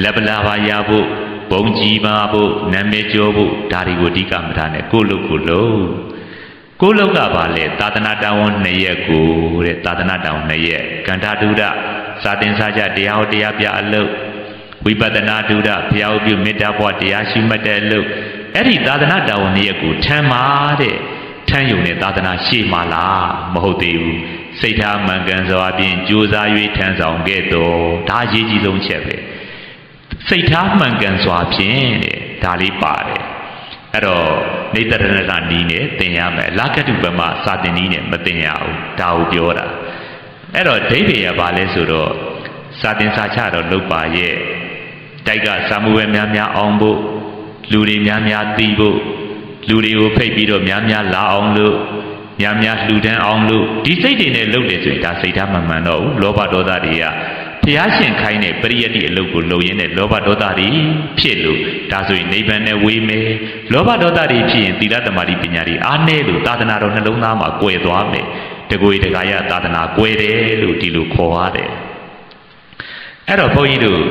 လက်ပလာပါရဖို့ဘုံကြီးပါဖို့နာမည်ကျော်ဖို့ဒါတွေကိုအဓိကမထားနဲ့ကိုလုတ်ကိုလုတ်ကိုလုတ်ကပါလေသာသနာတော်ဝန်2ရက်ကိုတဲ့သာသနာတော်2ရက်ကန္တာတုဒစာတင်စာကြတရားဟောတရားပြအလုပ်ဝိပဿနာတုဒဘုရားဥပြုမေတ္တာဘွားတရားရှိမှတ်တဲ့အလုပ် အဲ့ဒီသာသနာတော်ဝန်2ရက်ကိုထမ်းပါတဲ့ထမ်းယုံတဲ့သာသနာရှေ့မှာလားမဟုတ်သေးဘူးစိတ်ထားမှန်ကန်စွာဖြင့်ကြိုးစား၍ထမ်းဆောင်ခဲ့တော်ဒါအရေးကြီးဆုံးချက်ပဲစိတ်ထားမှန်ကန်စွာဖြင့်တဲ့ဒါလေးပါတယ်အဲ့တော့နေတရဏတာနီးနဲ့သင်ရမယ်လာကတုပမစာတင်နီးနဲ့မသင်ရဘူးဒါကိုပြောတာအဲ့တော့ဒိဋ္ဌိရပါလဲဆိုတော့စာတင်စာချတော့လုတ်ပါရဲ့တိုက်ကစာမှုပဲများများအောင်ဖို့ လူတွေများများသိဖို့လူတွေကိုဖိတ်ပြီးတော့များများလာအောင်လို့များများလှူဒန်းအောင်လို့ဒီစိတ်တွေနဲ့လုပ်တယ်ဆိုရင်ဒါစိတ်ထားမှန်မှန်တော့ဘူးလောဘဒေါသတွေကဘုရားရှင်ခိုင်းတဲ့ပရိယတ်တိအလုပ်ကိုလုပ်ရင်းနဲ့လောဘဒေါသတွေဖြစ်လို့ဒါဆိုရင်နိဗ္ဗာန်နဲ့ဝေးမယ်လောဘဒေါသတွေဖြစ်ရင်သီလသမာဓိပညာတွေအားနည်းလို့သာသနာတော်နှလုံးသားမှာကွယ်သွားမယ်တကွေတကာယသာသနာကွယ်တယ်လို့ဒီလိုခေါ်ရတယ်အဲ့တော့ဘုန်းကြီးတို့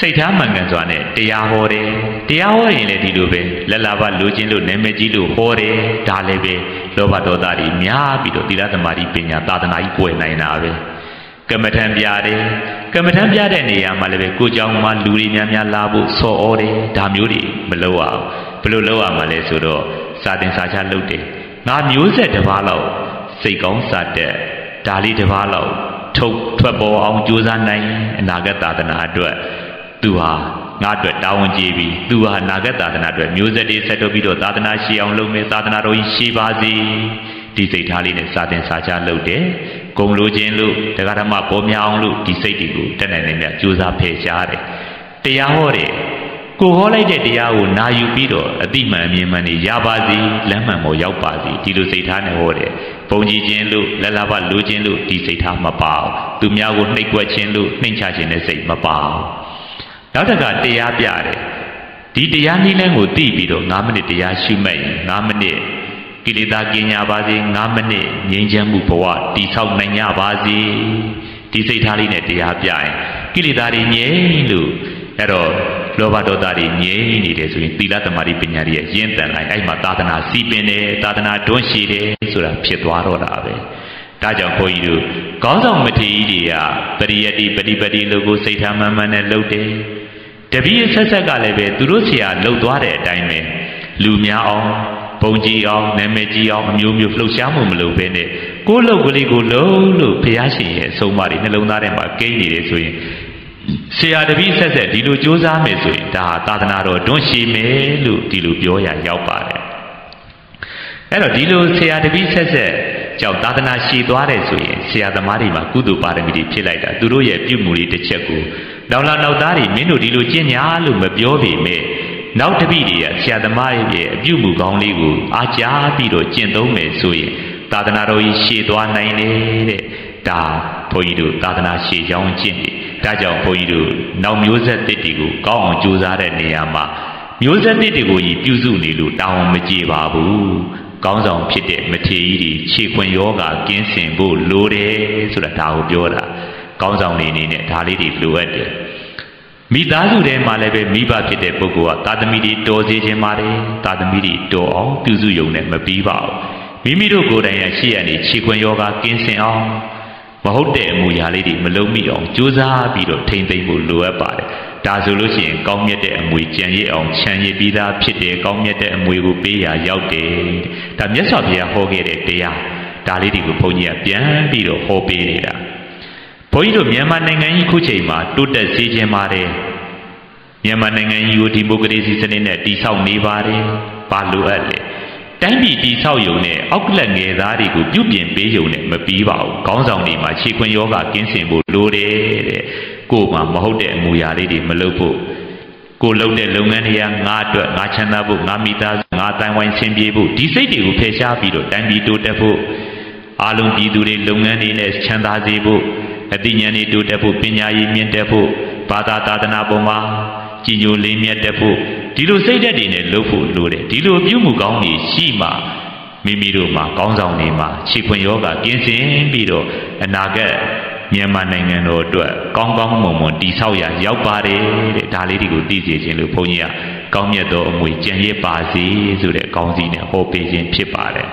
စိတ်ထားမှန်ကန်စွာနဲ့တရားဟောတယ်တရားဟောရင်လည်းဒီလိုပဲလက်လာပါလိုချင်လို့နာမည်ကြီးလို့ဟောတယ်ဒါလည်းပဲလောဘဒေါသတွေများပြီးတော့သီလသမာဓိပညာသာသနာကြီးကွယ်နိုင်တာပဲကမ္မထံပြတယ်ကမ္မထံပြတဲ့နေရာမှာလည်းပဲကိုကြောင်မှလူတွေများများလာဖို့ဆော်ဩတယ်ဒါမျိုးတွေမလုပ်အောင်ဘယ်လိုလုပ်ရမှာလဲဆိုတော့စာတင်စာချလုပ်တယ်ငါမျိုးဆက်တစ်ပါးလောက်စိတ်ကောင်းစာတက်ဒါလေးတစ်ပါးလောက်ထုတ်ထွက်ပေါ်အောင်ကြိုးစားနိုင်အနာဂတ်သာသနာအတွက် သူဟာငါအတွက်တာဝန်ကြီးပြီသူဟာနာဂတ်သာသနာအတွက်မျိုးဆက်တွေဆက်ထုတ်ပြီးတော့သာသနာရှိအောင်လုပ်မယ်သာသနာတော်ကြီးရှိပါစေဒီစိတ်ထားလေးနဲ့စာသင်စာချလုပ်တယ်ဂုံလိုခြင်းလို့တရားဓမ္မပေါ်များအောင်လို့ဒီစိတ်တွေကိုတက်နိုင်နေမြတ်ကြိုးစားဖယ်ရှားတယ်တရားဟောတယ်ကိုဟောလိုက်တဲ့တရားကိုနာယူပြီးတော့အတိမှန်အမြင်မှန်နေရပါစေလမ်းမှန်ပေါ်ရောက်ပါစေဒီလိုစိတ်ထားနဲ့ဟောတယ်ပုံကြည်ခြင်းလို့လက်လာပလိုခြင်းလို့ဒီစိတ်ထားမပါဘူးသူများကိုနှိပ်ကွက်ခြင်းလို့နှိမ်ချခြင်းနဲ့စိတ်မပါဘူး နောက်တစ်ခါတရားပြတယ်ဒီတရားနည်းလမ်းကိုသိပြီးတော့9မိနစ်တရားရှုမှတ်ရင်9မိနစ်ကိလေသာကင်ညာပါစေ9မိနစ်ငြိမ်းချမ်းမှုဘဝတည်ဆောက်နိုင်ကြပါစေဒီစိတ်ထားလေးနဲ့တရားပြရင်ကိလေသာတွေငြိမ်းလို့အဲ့တော့လောဘဒေါသတွေငြိမ်းနေတယ်ဆိုရင်သီလသမာဓိပညာတွေရဲ့ရင့်တန်လိုက်အဲ့မှာသာသနာစီးပင်တယ်သာသနာတွန်းရှည်တယ်ဆိုတာဖြစ်သွားတော့တာပဲဒါကြောင့်ဘုန်းကြီးတို့ကောင်းဆောင်မထေရကြီးတွေကပရိယတိပฏิပတိလို့ကိုစိတ်ထားမှန်မှန်နဲ့လုပ်တယ် တပည့်ဆက်ဆက်ကလည်းပဲသူတို့ဆရာလှုပ်သွားတဲ့အတိုင်းပဲလူများအောင်ပုံကြီးအောင်နာမည်ကြီးအောင်အမျိုးမျိုးလှုပ်ရှားမှုမလုပ်ဘဲနဲ့ကိုယ်လှုပ်ကလေးကိုလှုပ်လို့ဘုရားရှင်ရဲ့အဆုံးအမတွေနှလုံးသားထဲမှာကိန်းနေတယ်ဆိုရင်ဆရာတပည့်ဆက်ဆက်ဒီလိုကြိုးစားမယ်ဆိုရင်ဒါသာသနာတော်တွန်းရှိမယ်လို့ဒီလိုပြောရရောက်ပါတယ်အဲ့တော့ဒီလိုဆရာတပည့်ဆက်ဆက် ကြောင့်သာသနာရှည်သွားတယ်ဆိုရင်ဆရာသမားတွေမှာကုသိုလ်ပါရမီတွေဖြစ်လိုက်တာသူတို့ရဲ့ပြုမှုတွေတစ်ချက်ကိုနောက်လာနောက်သားတွေမင်းတို့ဒီလိုကျင့်ညာလို့မပြောပေမဲ့နောက်တပိတွေကဆရာသမားရဲ့အပြုမှုကောင်းလေးကိုအားကြားပြီးတော့ကျင့်သုံးမယ်ဆိုရင်သာသနာတော်ကြီးရှည်သွားနိုင်တယ်တဲ့ဒါဘုန်းကြီးတို့သာသနာရှည်ကြောင်းကျင့်တယ်ဒါကြောင့်ဘုန်းကြီးတို့နောက်မျိုးဆက်တစ်တွေကိုကောင်းအောင်ကြိုးစားတဲ့နေရာမှာမျိုးဆက်တစ်တွေကိုကြီးပြုစုနေလို့တောင်းမကြည့်ပါဘူး ကောင်းဆောင်ဖြစ်တဲ့မထေရကြီးခြေခွင်ယောဂကင်းစင်ဖို့လိုတယ်ဆိုတာဒါကိုပြောတာကောင်းဆောင်နေနေနဲ့ဒါလေးတွေလိုအပ်တယ်မိသားစုထဲမှာလည်းပဲမိဘဖြစ်တဲ့ပုဂ္ဂိုလ်ကသာသမီတွေတော်စေခြင်းပါတယ်သာသမီတွေတော်အောင်ပြုစုယုံနဲ့မပြီးပါဘူးမိမိတို့ကိုယ်တိုင်ရရှိရနေခြေခွင်ယောဂကင်းစင်အောင်မဟုတ်တဲ့အမူအရာလေးတွေမလုံးမိအောင်ကြိုးစားပြီးတော့ထိမ့်သိမ့်ဖို့လိုအပ်ပါတယ် ဒါဆိုလို့ရှိရင်ကောင်းမြတ်တဲ့အမွေကြံရစ်အောင်ခြံရစ်ပြီးသားဖြစ်တယ်ကောင်းမြတ်တဲ့အမွေကိုပေးရာရောက်တယ်ဒါမြတ်စွာဘုရားဟောခဲ့တဲ့တရားဒါလေးတွေကိုဘုန်းကြီးကပြန်ပြီးတော့ဟောပေးနေတာဘုန်းကြီးတို့မြန်မာနိုင်ငံကြီးခုချိန်မှာတိုးတက်စေခြင်းပါတယ်မြန်မာနိုင်ငံကြီးကိုဒီမိုကရေစီစနစ်နဲ့တည်ဆောက်နေပါတယ်ဘာလိုအပ်လဲတိုင်းပြည်တိဆောက်ယုံနဲ့အောက်ကလငယ်သားတွေကိုပြုပြင်ပေးယုံနဲ့မပြီးပါဘူးခေါင်းဆောင်တွေမှာခြေခွင်ယောဂကင်းစင်ဖို့လိုတယ်တဲ့ ကိုယ်မှမဟုတ်တဲ့အမူအရာလေးတွေမလုပ်ဖို့ကိုလုပ်တဲ့လုပ်ငန်းတွေကငါအတွက်ငါချမ်းသာဖို့ငါမိသားစုငါတန်ဝိုင်းဆင်ပြေဖို့ဒီစိတ်တွေကိုဖယ်ရှားပြီးတော့တိုင်းပြည်တိုးတက်ဖို့အားလုံးပြည်သူတွေလုပ်ငန်းတွေနဲ့ချမ်းသာစေဖို့အသိဉာဏ်တွေတိုးတက်ဖို့ပညာရည်မြင့်တက်ဖို့ဘာသာသာသနာပေါ်မှာကြည်ညိုလေးမြတ်တက်ဖို့ဒီလိုစိတ်ဓာတ်တွေနဲ့လုပ်ဖို့လိုတယ်ဒီလိုပြုမှုကောင်းတွေရှိမှမိမိတို့မှာကောင်းဆောင်နေမှာခြေခွင်ယောဂကင်းစင်ပြီးတော့အနာဂတ် မြန်မာနိုင်ငံတော်အတွက်ကောင်းကောင်းမွန်မွန်တည်ဆောက်ရရောက်ပါတယ်တဲ့ဒါလေးတွေကိုသိစေခြင်းလို့ဘုန်းကြီးကကောင်းမြတ်သောအမွေကြံရစ်ပါစေဆိုတဲ့ကောင်းစီနဲ့ဟောပေးခြင်းဖြစ်ပါတယ်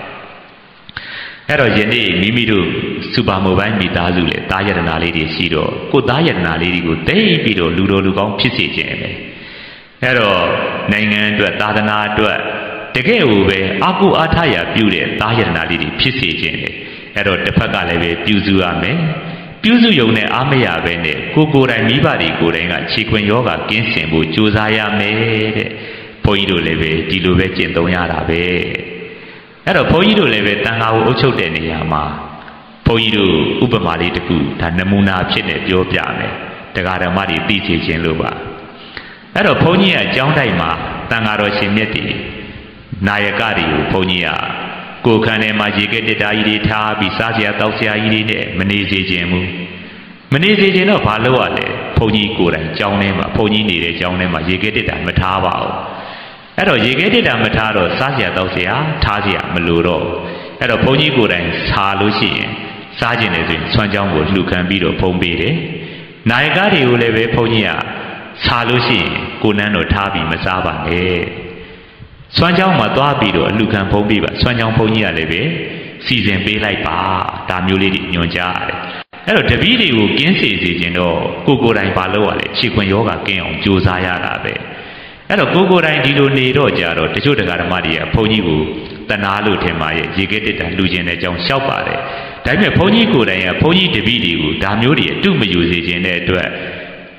အဲ့တော့ယနေ့မိမိတို့စူပါမိုဘိုင်းမိသားစုလေတာယတနာလေးတွေရှိတော့ကိုတာယတနာလေးတွေကိုသိပြီးတော့လူတော်လူကောင်းဖြစ်စေခြင်းပဲအဲ့တော့နိုင်ငံအတွက်သာသနာအတွက်တကယ်ကိုပဲအာကုအားထရာပြုတဲ့တာယတနာလေးတွေဖြစ်စေခြင်းလေအဲ့တော့တစ်ဖက်ကလည်းပဲပြုစုရမယ် ပြုစုယုံနဲ့အားမရပဲနဲ့ကိုကိုယ်တိုင်မိဘတွေကိုယ်တိုင်ကခြေခွင်ယောဂကင်းစင်ဖို့ကြိုးစားရမယ်တဲ့ဘုန်းကြီးတို့လည်းပဲဒီလိုပဲကျင့်သုံးရတာပဲအဲ့တော့ဘုန်းကြီးတို့လည်းပဲတန်ခါကိုအုပ်ချုပ်တဲ့နေရာမှာဘုန်းကြီးတို့ဥပမာလေးတစ်ခုဒါနမူနာဖြစ်နေပြောပြမယ်တရားဓမ္မတွေသိချခြင်းလို့ပါအဲ့တော့ဘုန်းကြီးကအကြောင်းတိုက်မှာတန်ခါတော်ရှင်မြတ်တီနာယကတွေကိုဘုန်းကြီးက ကိုယ်ခန္ဓာမှာရေကဲတက်တာကြီးတွေထားပြီးစားစရာတောက်စရာကြီးတွေနဲ့မနေစေခြင်းဘူးမနေစေခြင်းတော့ဘာလို့ ਆ လဲဘုန်းကြီးကိုယ်တိုင်ကြောင်းထဲမှာဘုန်းကြီးနေတဲ့ကြောင်းထဲမှာရေကဲတက်တာမထားပါဘူးအဲ့တော့ရေခဲတက်တာမထားတော့စားစရာတောက်စရာထားစရာမလိုတော့အဲ့တော့ဘုန်းကြီးကိုယ်တိုင်စားလို့ရှိရင်စားကျင်တယ်ဆိုရင်ဆွမ်းကြောင်းကိုလှူခံပြီးတော့ဖုံးပေးတယ်။နိုင်ကားတွေကိုလည်းပဲဘုန်းကြီးကစားလို့ရှိရင်ကိုနန်းတော့ထားပြီးမစားပါနဲ့။ ဆွမ်းကြောင်းမှာသွားပြီးတော့အလှခံဖုံးပေးပါဆွမ်းကြောင်းဘုန်းကြီးကလည်းပဲစီစဉ်ပေးလိုက်ပါဒါမျိုးလေးတွေညွှန်ကြားရတယ်။အဲ့တော့တပည့်တွေကိုကင်းစေစေခြင်းတော့ကိုကိုယ်တိုင်ပါလို့ရလေခြေခွင်ယောဂကင်းအောင်ကြိုးစားရတာပဲ။အဲ့တော့ကိုကိုတိုင်းဒီလိုနေတော့ကြတော့တချို့တရားဓမ္မတွေကဘုန်းကြီးကိုတနာလို့ထင်ပါရဲ့ရေခဲတက်တာလူကျင်တဲ့အကြောင်းလျှောက်ပါတယ်ဒါပေမဲ့ဘုန်းကြီးကိုယ်တိုင်ကဘုန်းကြီးတပည့်တွေကိုဒါမျိုးတွေအတုမယူစေခြင်းတဲ့အတွက်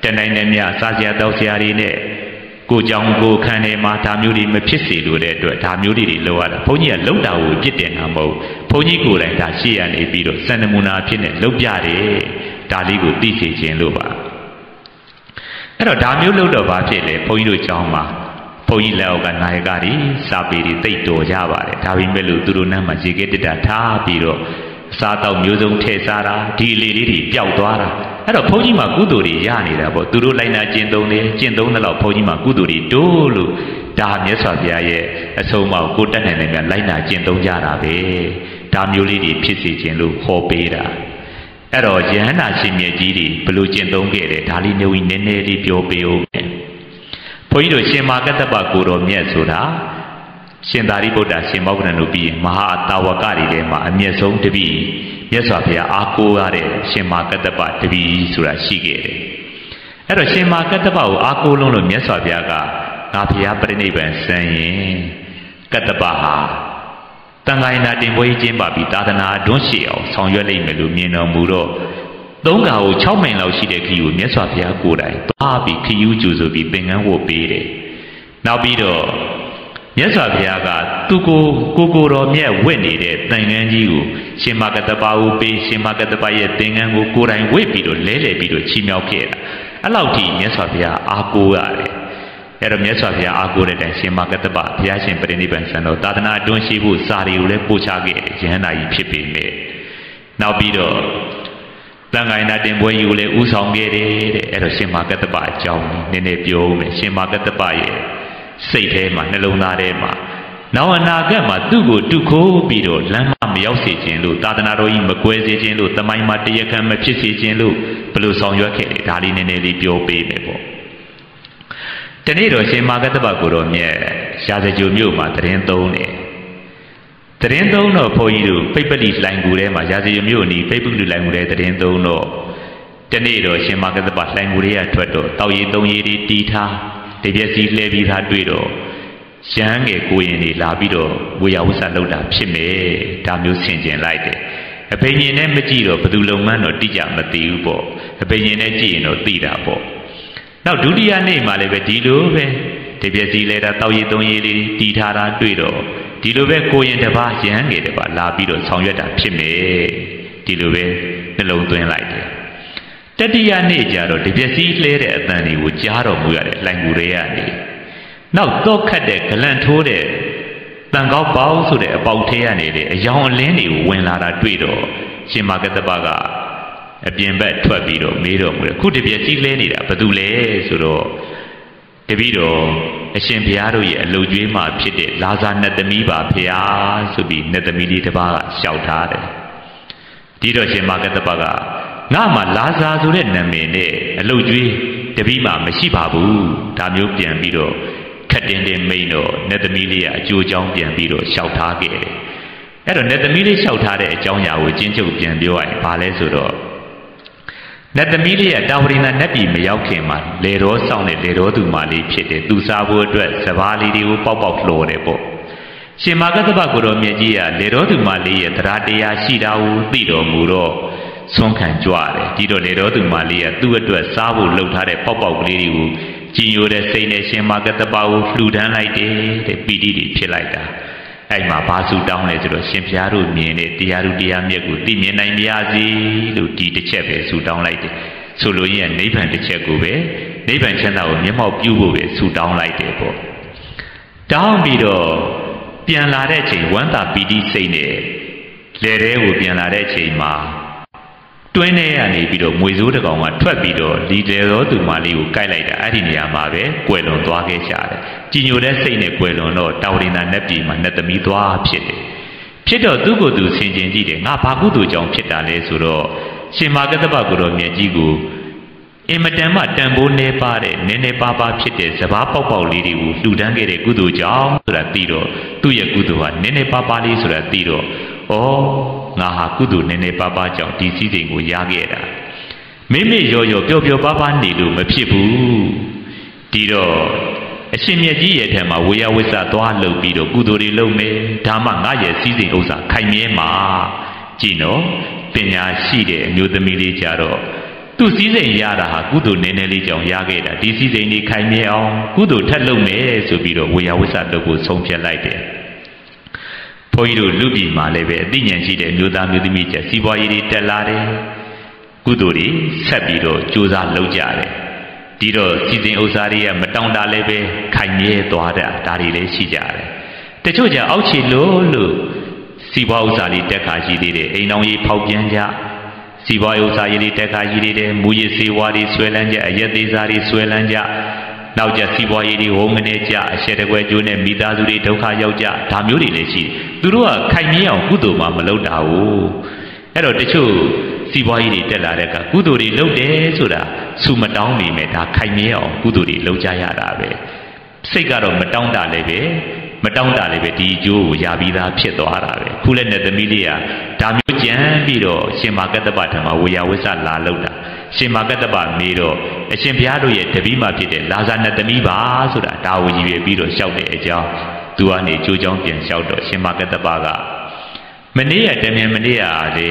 တနိုင်နဲ့မြစားစရာတောက်စရာတွေနဲ့ ကိုကြောင်ကိုခံနေမှာဒါမျိုးတွေမဖြစ်စေလို့တဲ့အတွက်ဒါမျိုးတွေတွေလောက်ရတာဘုန်းကြီးကလုံတာကိုပြစ်တင်တာမဟုတ်ဘုန်းကြီးကိုယ်တိုင်ဒါရှေ့ရနေပြီးတော့စံနမူနာဖြစ်နေလုံပြတယ်ဒါလေးကိုသိစေခြင်းလို့ပါအဲ့တော့ဒါမျိုးလုပ်တော့ဘာဖြစ်လဲဘုန်းကြီးတို့ကျောင်းမှာဘုန်းကြီးလက်အောက်ကနာယကတွေစာပေတွေတိတ်တော်ကြပါတယ်ဒါပေမဲ့လို့သူတို့နန်းမှာရေခဲတက်တာထားပြီးတော့ စားတော့မျိုးစုံထည့်စားတာဒီလေလေးတွေပျောက်သွားတာအဲ့တော့ဘုန်းကြီးမှာကုသိုလ်တွေရနေတာပေါ့သူတို့လိုက်နာကျင့်သုံးတယ်ကျင့်သုံးတဲ့လောက်ဘုန်းကြီးမှာကုသိုလ်တွေတိုးလို့ဒါမြတ်စွာဘုရားရဲ့အဆုံးအမကိုတက်နိုင်တယ်များလိုက်နာကျင့်သုံးကြတာပဲဒါမျိုးလေးတွေဖြစ်စေခြင်းလို့ဟောပေးတာအဲ့တော့ယဟန္တာရှင်မြတ်ကြီးတွေဘလို့ကျင့်သုံးခဲ့တယ်ဒါလေးမျိုးကြီးနည်းနည်းလေးပြောပေးဦးမယ်ဘုန်းကြီးတို့ရှင်မာကတ္တပကိုတော်မြတ်ဆိုတာ ရှင်သာရိပုတ္တရှင်မောဂလန်တို့ပြီးမဟာတာဝကတွေထဲမှာအမျက်ဆုံးတပည့်မြတ်စွာဘုရားအားကိုးရတဲ့ရှင်မာကတ္တပတပည့်ဆိုတာရှိခဲ့တယ်အဲ့တော့ရှင်မာကတ္တပကိုအားကိုးလုံးလို့မြတ်စွာဘုရားကငါဘုရားပြိဋိဘံစံရင်ကတ္တပဟာတန်ခိုင်နာတင်ပွဲကျင်းပပြီးသာသနာအတွန်းရှိအောင်ဆောင်ရွက်လိမ့်မယ်လို့မြင်တော်မူတော့သုံးကာကို6မိုင်လောက်ရှိတဲ့ခီးကိုမြတ်စွာဘုရားကိုယ်တိုင်သွားပြီးခီးယူကျူဆိုပြီးသင်္ကန်းဝတ်ပေးတယ်။နောက်ပြီးတော့ မြတ်စွာဘုရားကသူကိုကိုကိုတော်မြတ်ဝတ်နေတဲ့သင်္ကန်းကြီးကိုရှင်မကတပါကိုပေးရှင်မကတပါရဲ့သင်္ကန်းကိုကိုယ်တိုင်ဝတ်ပြီးတော့လဲလှယ်ပြီးတော့ချီးမြှောက်ခဲ့တာ။အဲ့လောက်ထိမြတ်စွာဘုရားအားကိုးရတယ်။အဲ့တော့မြတ်စွာဘုရားအားကိုးတဲ့တိုင်ရှင်မကတ္တပဘုရားရှင်ပြိဋိဘံစံတော်သာသနာအတွန်းရှိဖို့စာတွေကိုလည်းပို့ချခဲ့တယ်ယဟန္တာကြီးဖြစ်ပေမဲ့နောက်ပြီးတော့တန်ခိုင်နာတင်ပွဲကြီးကိုလည်းဥဆောင်ခဲ့တယ်တဲ့အဲ့တော့ရှင်မကတ္တပအကြောင်းနည်းနည်းပြောဦးမယ်ရှင်မကတ္တပရဲ့ စိတ်ထဲမှာနှလုံးသားထဲမှာနောက်အနာဂတ်မှာသူ့ကိုတုခိုးပြီးတော့လမ်းမမရောက်စေခြင်းလို့သာသနာတော်ကြီးမကွဲစေခြင်းလို့တမိုင်းမှာတရခံမဖြစ်စေခြင်းလို့ဘယ်လိုဆောင်ရွက်ခဲ့လဲဒါလေးနည်းနည်းလေးပြောပေးမယ်ပေါ့တနေ့တော့ရှင်မာကတ္တပကိုတော်မြတ်ရာဇဂျိုမြို့မှာတရင်သုံးတယ်တရင်သုံးတော့ဘုန်းကြီးတို့ပိပ္ပလိလိုင်ကူထဲမှာရာဇဂျိုမြို့နီပိပ္ပလိလိုင်ကူထဲတရင်သုံးတော့တနေ့တော့ရှင်မာကတ္တပလိုင်ကူတွေကထွက်တော့တောက်ရည်သုံးရည်တွေတီးထား တပြက်စီလှဲပြီးသားတွေ့တော့ရဟန်းငယ်ကိုရင်တွေလာပြီးတော့ဝေယဝဆလောက်တာဖြစ်မယ်ဒါမျိုးဆင်ကျင်လိုက်တယ်အဖေရင်နဲ့မကြည့်တော့ဘယ်သူလုံမှန်းတော့တိကျမသိဘူးပေါ့အဖေရင်နဲ့ကြည့်ရင်တော့သိတာပေါ့နောက်ဒုတိယနေ့မှာလည်းပဲဒီလိုပဲတပြက်စီလဲတာတောက်ရည်သုံးရည်လေးတီထားတာတွေ့တော့ရဒီလိုပဲကိုရင်တစ်ပါးရဟန်းငယ်တစ်ပါးလာပြီးတော့ဆောင်ရွက်တာဖြစ်မယ်ဒီလိုပဲနှလုံးသွင်းလိုက်တယ် တတိယနေ့ကျတော့တပြက်စီးလှဲတဲ့အတန်တွေကိုကြားတော်မူရတယ်လှိုင်ကူတွေကနေနောက်တော့ခတ်တဲ့ဂလန်ထိုးတဲ့တန်ကောက်ပေါင်းဆိုတဲ့အပေါက်ထဲကနေလေအယောင်အလင်းတွေကိုဝင်လာတာတွေ့တော့ရှင်မာကတပကအပြင်ဘက်ထွက်ပြီးတော့မေးတော်မူတယ်ခုတပြက်စီးလဲနေတာဘာတူလဲဆိုတော့တပည့်တော်အရှင်ဘုရားတို့ရဲ့အလုတ်ကျွေးမှဖြစ်တဲ့လာဇာနတ်သမီးပါဖေဟာဆိုပြီးနတ်သမီးလေးတစ်ပါးကလျှောက်ထားတယ်ဒီတော့ရှင်မာကတပက ငါမှလာဇာဆိုတဲ့နာမည်နဲ့အလုတ်ကျွေးတပည့်မှမရှိပါဘူးဒါမျိုးပြန်ပြီးတော့ခက်တင်တင်မိန်တော့နတ်သမီးလေးကအကျိုးကြောင်းပြန်ပြီးတော့လျှောက်ထားခဲ့တယ်အဲ့တော့နတ်သမီးလေးလျှောက်ထားတဲ့အကြောင်းအရာကိုကျင်းချုပ်ပြန်ပြောရရင်ဘာလဲဆိုတော့နတ်သမီးလေးကတာဝရိနာနတ်ပြည်မရောက်ခင်မှာလေတော်ဆောင်တဲ့လေတော်သူမလေးဖြစ်တယ်သူစားဖို့အတွက်စပားလေးတွေကိုပေါက်ပေါက်လှော်တယ်ပေါ့ရှင်မာကတ္တပကိုတော်မြတ်ကြီးကလေတော်သူမလေးရဲ့တရားတရားရှိတာကိုသိတော်မူတော့ ဆုံးခံကြွတယ်ဒီတော့လေတော်သူမလေးကသူ့အတွက်စားဖို့လှုပ်ထားတဲ့ပေါက်ပေါက်ကလေးတွေကိုကြည်ညိုတဲ့စိတ်နဲ့ရှင်မာကတ္တပကိုလှူဒန်းလိုက်တယ်တဲ့ပီတိတွေဖြစ်လိုက်တာအဲ့မှာဘာစုတောင်းလဲဆိုတော့ရှင်ဖျားတို့မြင်တဲ့တရားသူတရားမြတ်ကိုသိမြင်နိုင်ပါစေလို့ဒီတစ်ချက်ပဲစုတောင်းလိုက်တယ်ဆိုလိုရင်နိဗ္ဗာန်တစ်ချက်ကိုပဲနိဗ္ဗာန်ချမ်းသာကိုမျက်မှောက်ပြုဖို့ပဲစုတောင်းလိုက်တယ်ပေါ့တောင်းပြီးတော့ပြန်လာတဲ့ချိန်ဝမ်းသာပီတိစိတ်နဲ့လေထဲကိုပြန်လာတဲ့ချိန်မှာ တွင်းထဲကနေပြီးတော့မွေစိုးတကောင်ကထွက်ပြီးတော့ဒီလေသောသူမလေးကိုကိုက်လိုက်တာအဲ့ဒီနေရာမှာပဲကွယ်လွန်သွားခဲ့ကြတယ်။ကြည်ညိုတဲ့စိတ်နဲ့ကွယ်လွန်တော့တာဝရိနာနတ်ပြည်မှာနတ်သမီးသွားဖြစ်တယ်။ဖြစ်တော့သူ့ကိုယ်သူဆင်ခြင်ကြည့်တယ်ငါဘာကုသိုလ်ကြောင့်ဖြစ်တာလဲဆိုတော့ရှင်မာကတ္တပကိုတော်မြတ်ကြီးကိုအင်မတန်မှတန်ဖိုးနေပါတဲ့နည်းနည်းပါးပါးဖြစ်တဲ့စဘာပေါက်ပေါက်လေးတွေကိုလှူဒန်းခဲ့တဲ့ကုသိုလ်ကြောင့်ဆိုတာသိတော့သူ့ရဲ့ကုသိုလ်ဟာနည်းနည်းပါးပါးလေးဆိုတာသိတော့ဩ ငါဟာကုသိုလ်နည်းနည်းပါးပါးကြောင့်ဒီစည်းစိမ်ကိုရခဲ့တာမိမိရော်ရော်ပျော်ပျော်ပါးပါးနေလို့မဖြစ်ဘူးဒီတော့အရှင်မြတ်ကြီးရဲ့ထဲမှာဝေယဝိဆသွားလုပ်ပြီးတော့ကုသိုလ်တွေလုပ်မယ်ဒါမှငါရဲ့စည်းစိမ်ဥစ္စာခိုင်မြဲမှာကြည်နော်ပညာရှိတဲ့အမျိုးသမီးလေးကြတော့သူစည်းစိမ်ရတာဟာကုသိုလ်နည်းနည်းလေးကြောင့်ရခဲ့တာဒီစည်းစိမ်လေးခိုင်မြဲအောင်ကုသိုလ်ထက်လုပ်မယ်ဆိုပြီးတော့ဝေယဝိဆလုပ်ဖို့ဆုံးဖြတ်လိုက်တယ် ဘုန်းကြီးတို့လူပြည်မှာလည်းပဲအသိဉာဏ်ရှိတဲ့မျိုးသားမျိုးသမီးကျစီးပွားရေးတွေတက်လာတယ်ကုသိုလ်တွေဆက်ပြီးတော့ကြိုးစားလုပ်ကြတယ်ဒီတော့စီစဉ်ဥစ္စာတွေကမတောင်းတလည်းပဲခိုင်မြဲသွားတာဒါတွေလည်းရှိကြတယ်တချို့ကျအောက်ခြေလို့လို့စီးပွားဥစ္စာတွေတက်ခါရှိသေးတယ်အိမ်တော်ကြီးဖောက်ပြန်ကြစီးပွားဥစ္စာကြီးတွေတက်ခါရှိသေးတယ်မူရည်စေဝါတွေဆွဲလန်းကြအရက်သေးစားတွေဆွဲလန်းကြနောက်ကျစီးပွားရေးတွေဝုန်းကနေကြအရှက်တကွဲကျိုးနဲ့မိသားစုတွေဒုက္ခရောက်ကြဒါမျိုးတွေလည်းရှိတယ် သူတို့ကခိုင်မြဲအောင်ကုသိုလ်မှမလုပ်တာဘူးအဲ့တော့တချို့စီးပွားရေးတွေတက်လာတဲ့အခါကုသိုလ်တွေလုပ်တယ်ဆိုတာစူမတောင်းနေမယ်ဒါခိုင်မြဲအောင်ကုသိုလ်တွေလုပ်ကြရတာပဲစိတ်ကတော့မတောင်းတာလည်းပဲမတောင်းတာလည်းပဲဒီအကျိုးကိုရပြီးသားဖြစ်သွားတာပဲခုလည်းနဲ့သမီးလေးကဒါမျိုးကြံပြီးတော့ရှင်မာကတ္တပထံမှာဝေယဝိဆလာလောက်တာရှင်မာကတ္တပမေးတော့အရှင်ဘုရားတို့ရဲ့တပည့်မှဖြစ်တဲ့လာဇာနသမီးပါဆိုတာဒါဝကြီးပဲပြီးတော့လျှောက်တဲ့အကြောင်း သူကနေကြိုးကြောင်းပြန်လျှောက်တော့ရှင်မာကတ္တပကမနေ့ကတမန်မနေ့ကလေ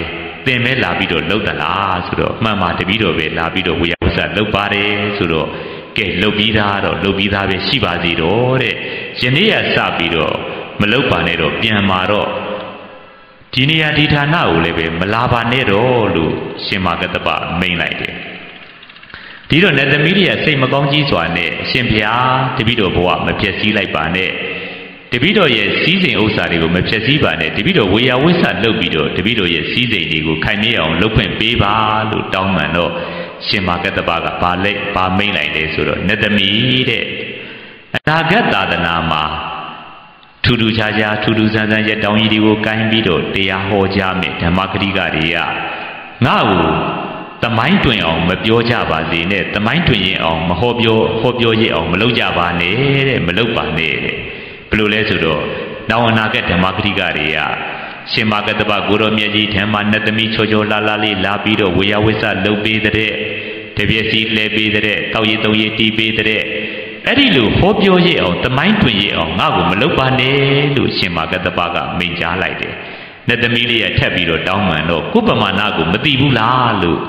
သင်ပဲလာပြီးတော့လှုပ်သလားဆိုတော့မှန်ပါတပည့်တော်ပဲလာပြီးတော့ဝေယဝိဆလှုပ်ပါတယ်ဆိုတော့ကဲလှုပ်ပြီးသားတော့လှုပ်ပြီးသားပဲရှိပါသေးတော့တဲ့ယနေ့ကစပြီးတော့မလှုပ်ပါနဲ့တော့ပြန်มาတော့ဒီနေရာဒီဌာနကိုလည်းပဲမလာပါနဲ့တော့လို့ရှင်မာကတ္တပမိန်လိုက်တယ်ဒီတော့နတ်သမီးတွေကစိတ်မကောင်းကြီးစွာနဲ့အရှင်ဘုရားတပည့်တော်ဘဝမပြည့်စည်လိုက်ပါနဲ့ တပည့်တော်ရဲ့စီးစိမ်ဥစ္စာတွေကိုမပြည့်စည်ပါနဲ့တပည့်တော်ဝေယဝိဆလုပ်ပြီးတော့တပည့်တော်ရဲ့စီးစိမ်တွေကိုခိုင်မြဲအောင်လုပ်ခွင့်ပေးပါလို့တောင်းပန်တော့ရှင်မာကတ္တပကဘာလိုက်ဘာမိန်လိုက်လဲဆိုတော့နတ်သမီးတဲ့အနာဂတ်သာသနာမှာထူးထူးခြားခြားထူးထူးဆန်းဆန်းရဲ့တောင်းကြီးတွေကိုကိုင်းပြီးတော့တရားဟောကြားမယ်ဓမ္မဂရိကတွေကငါ့ကိုတမိုင်းတွင်အောင်မပြောကြပါစေနဲ့တမိုင်းတွင်ရင်အောင်မဟောပြောဟောပြောရအောင်မလုပ်ကြပါနဲ့တဲ့မလုပ်ပါနဲ့တဲ့ ဘယ်လိုလဲဆိုတော့နောင်အနာဂတ်ဓမ္မဂရိကတွေကရှင်မာကတ္တပကိုရောမြတ်ကြီးဓမ္မနတ်သမီးချောချောလာလာလေးလာပြီးတော့ဝေယဝိဆလှုပ်ပေးတဲ့တပြည့်စီလဲပေးတဲ့တောက်ရည်တုံးရည်တီးပေးတဲ့အဲ့ဒီလိုဟောပြောရအောင်တမိုင်းတွင်ရအောင်ငါ့ကိုမလုပ်ပါနဲ့လို့ရှင်မာကတ္တပကမိန့်ကြားလိုက်တယ်။နတ်သမီးလေးကထက်ပြီးတော့တောင်းပန်တော့ကုပမာနာကိုမသိဘူးလားလို့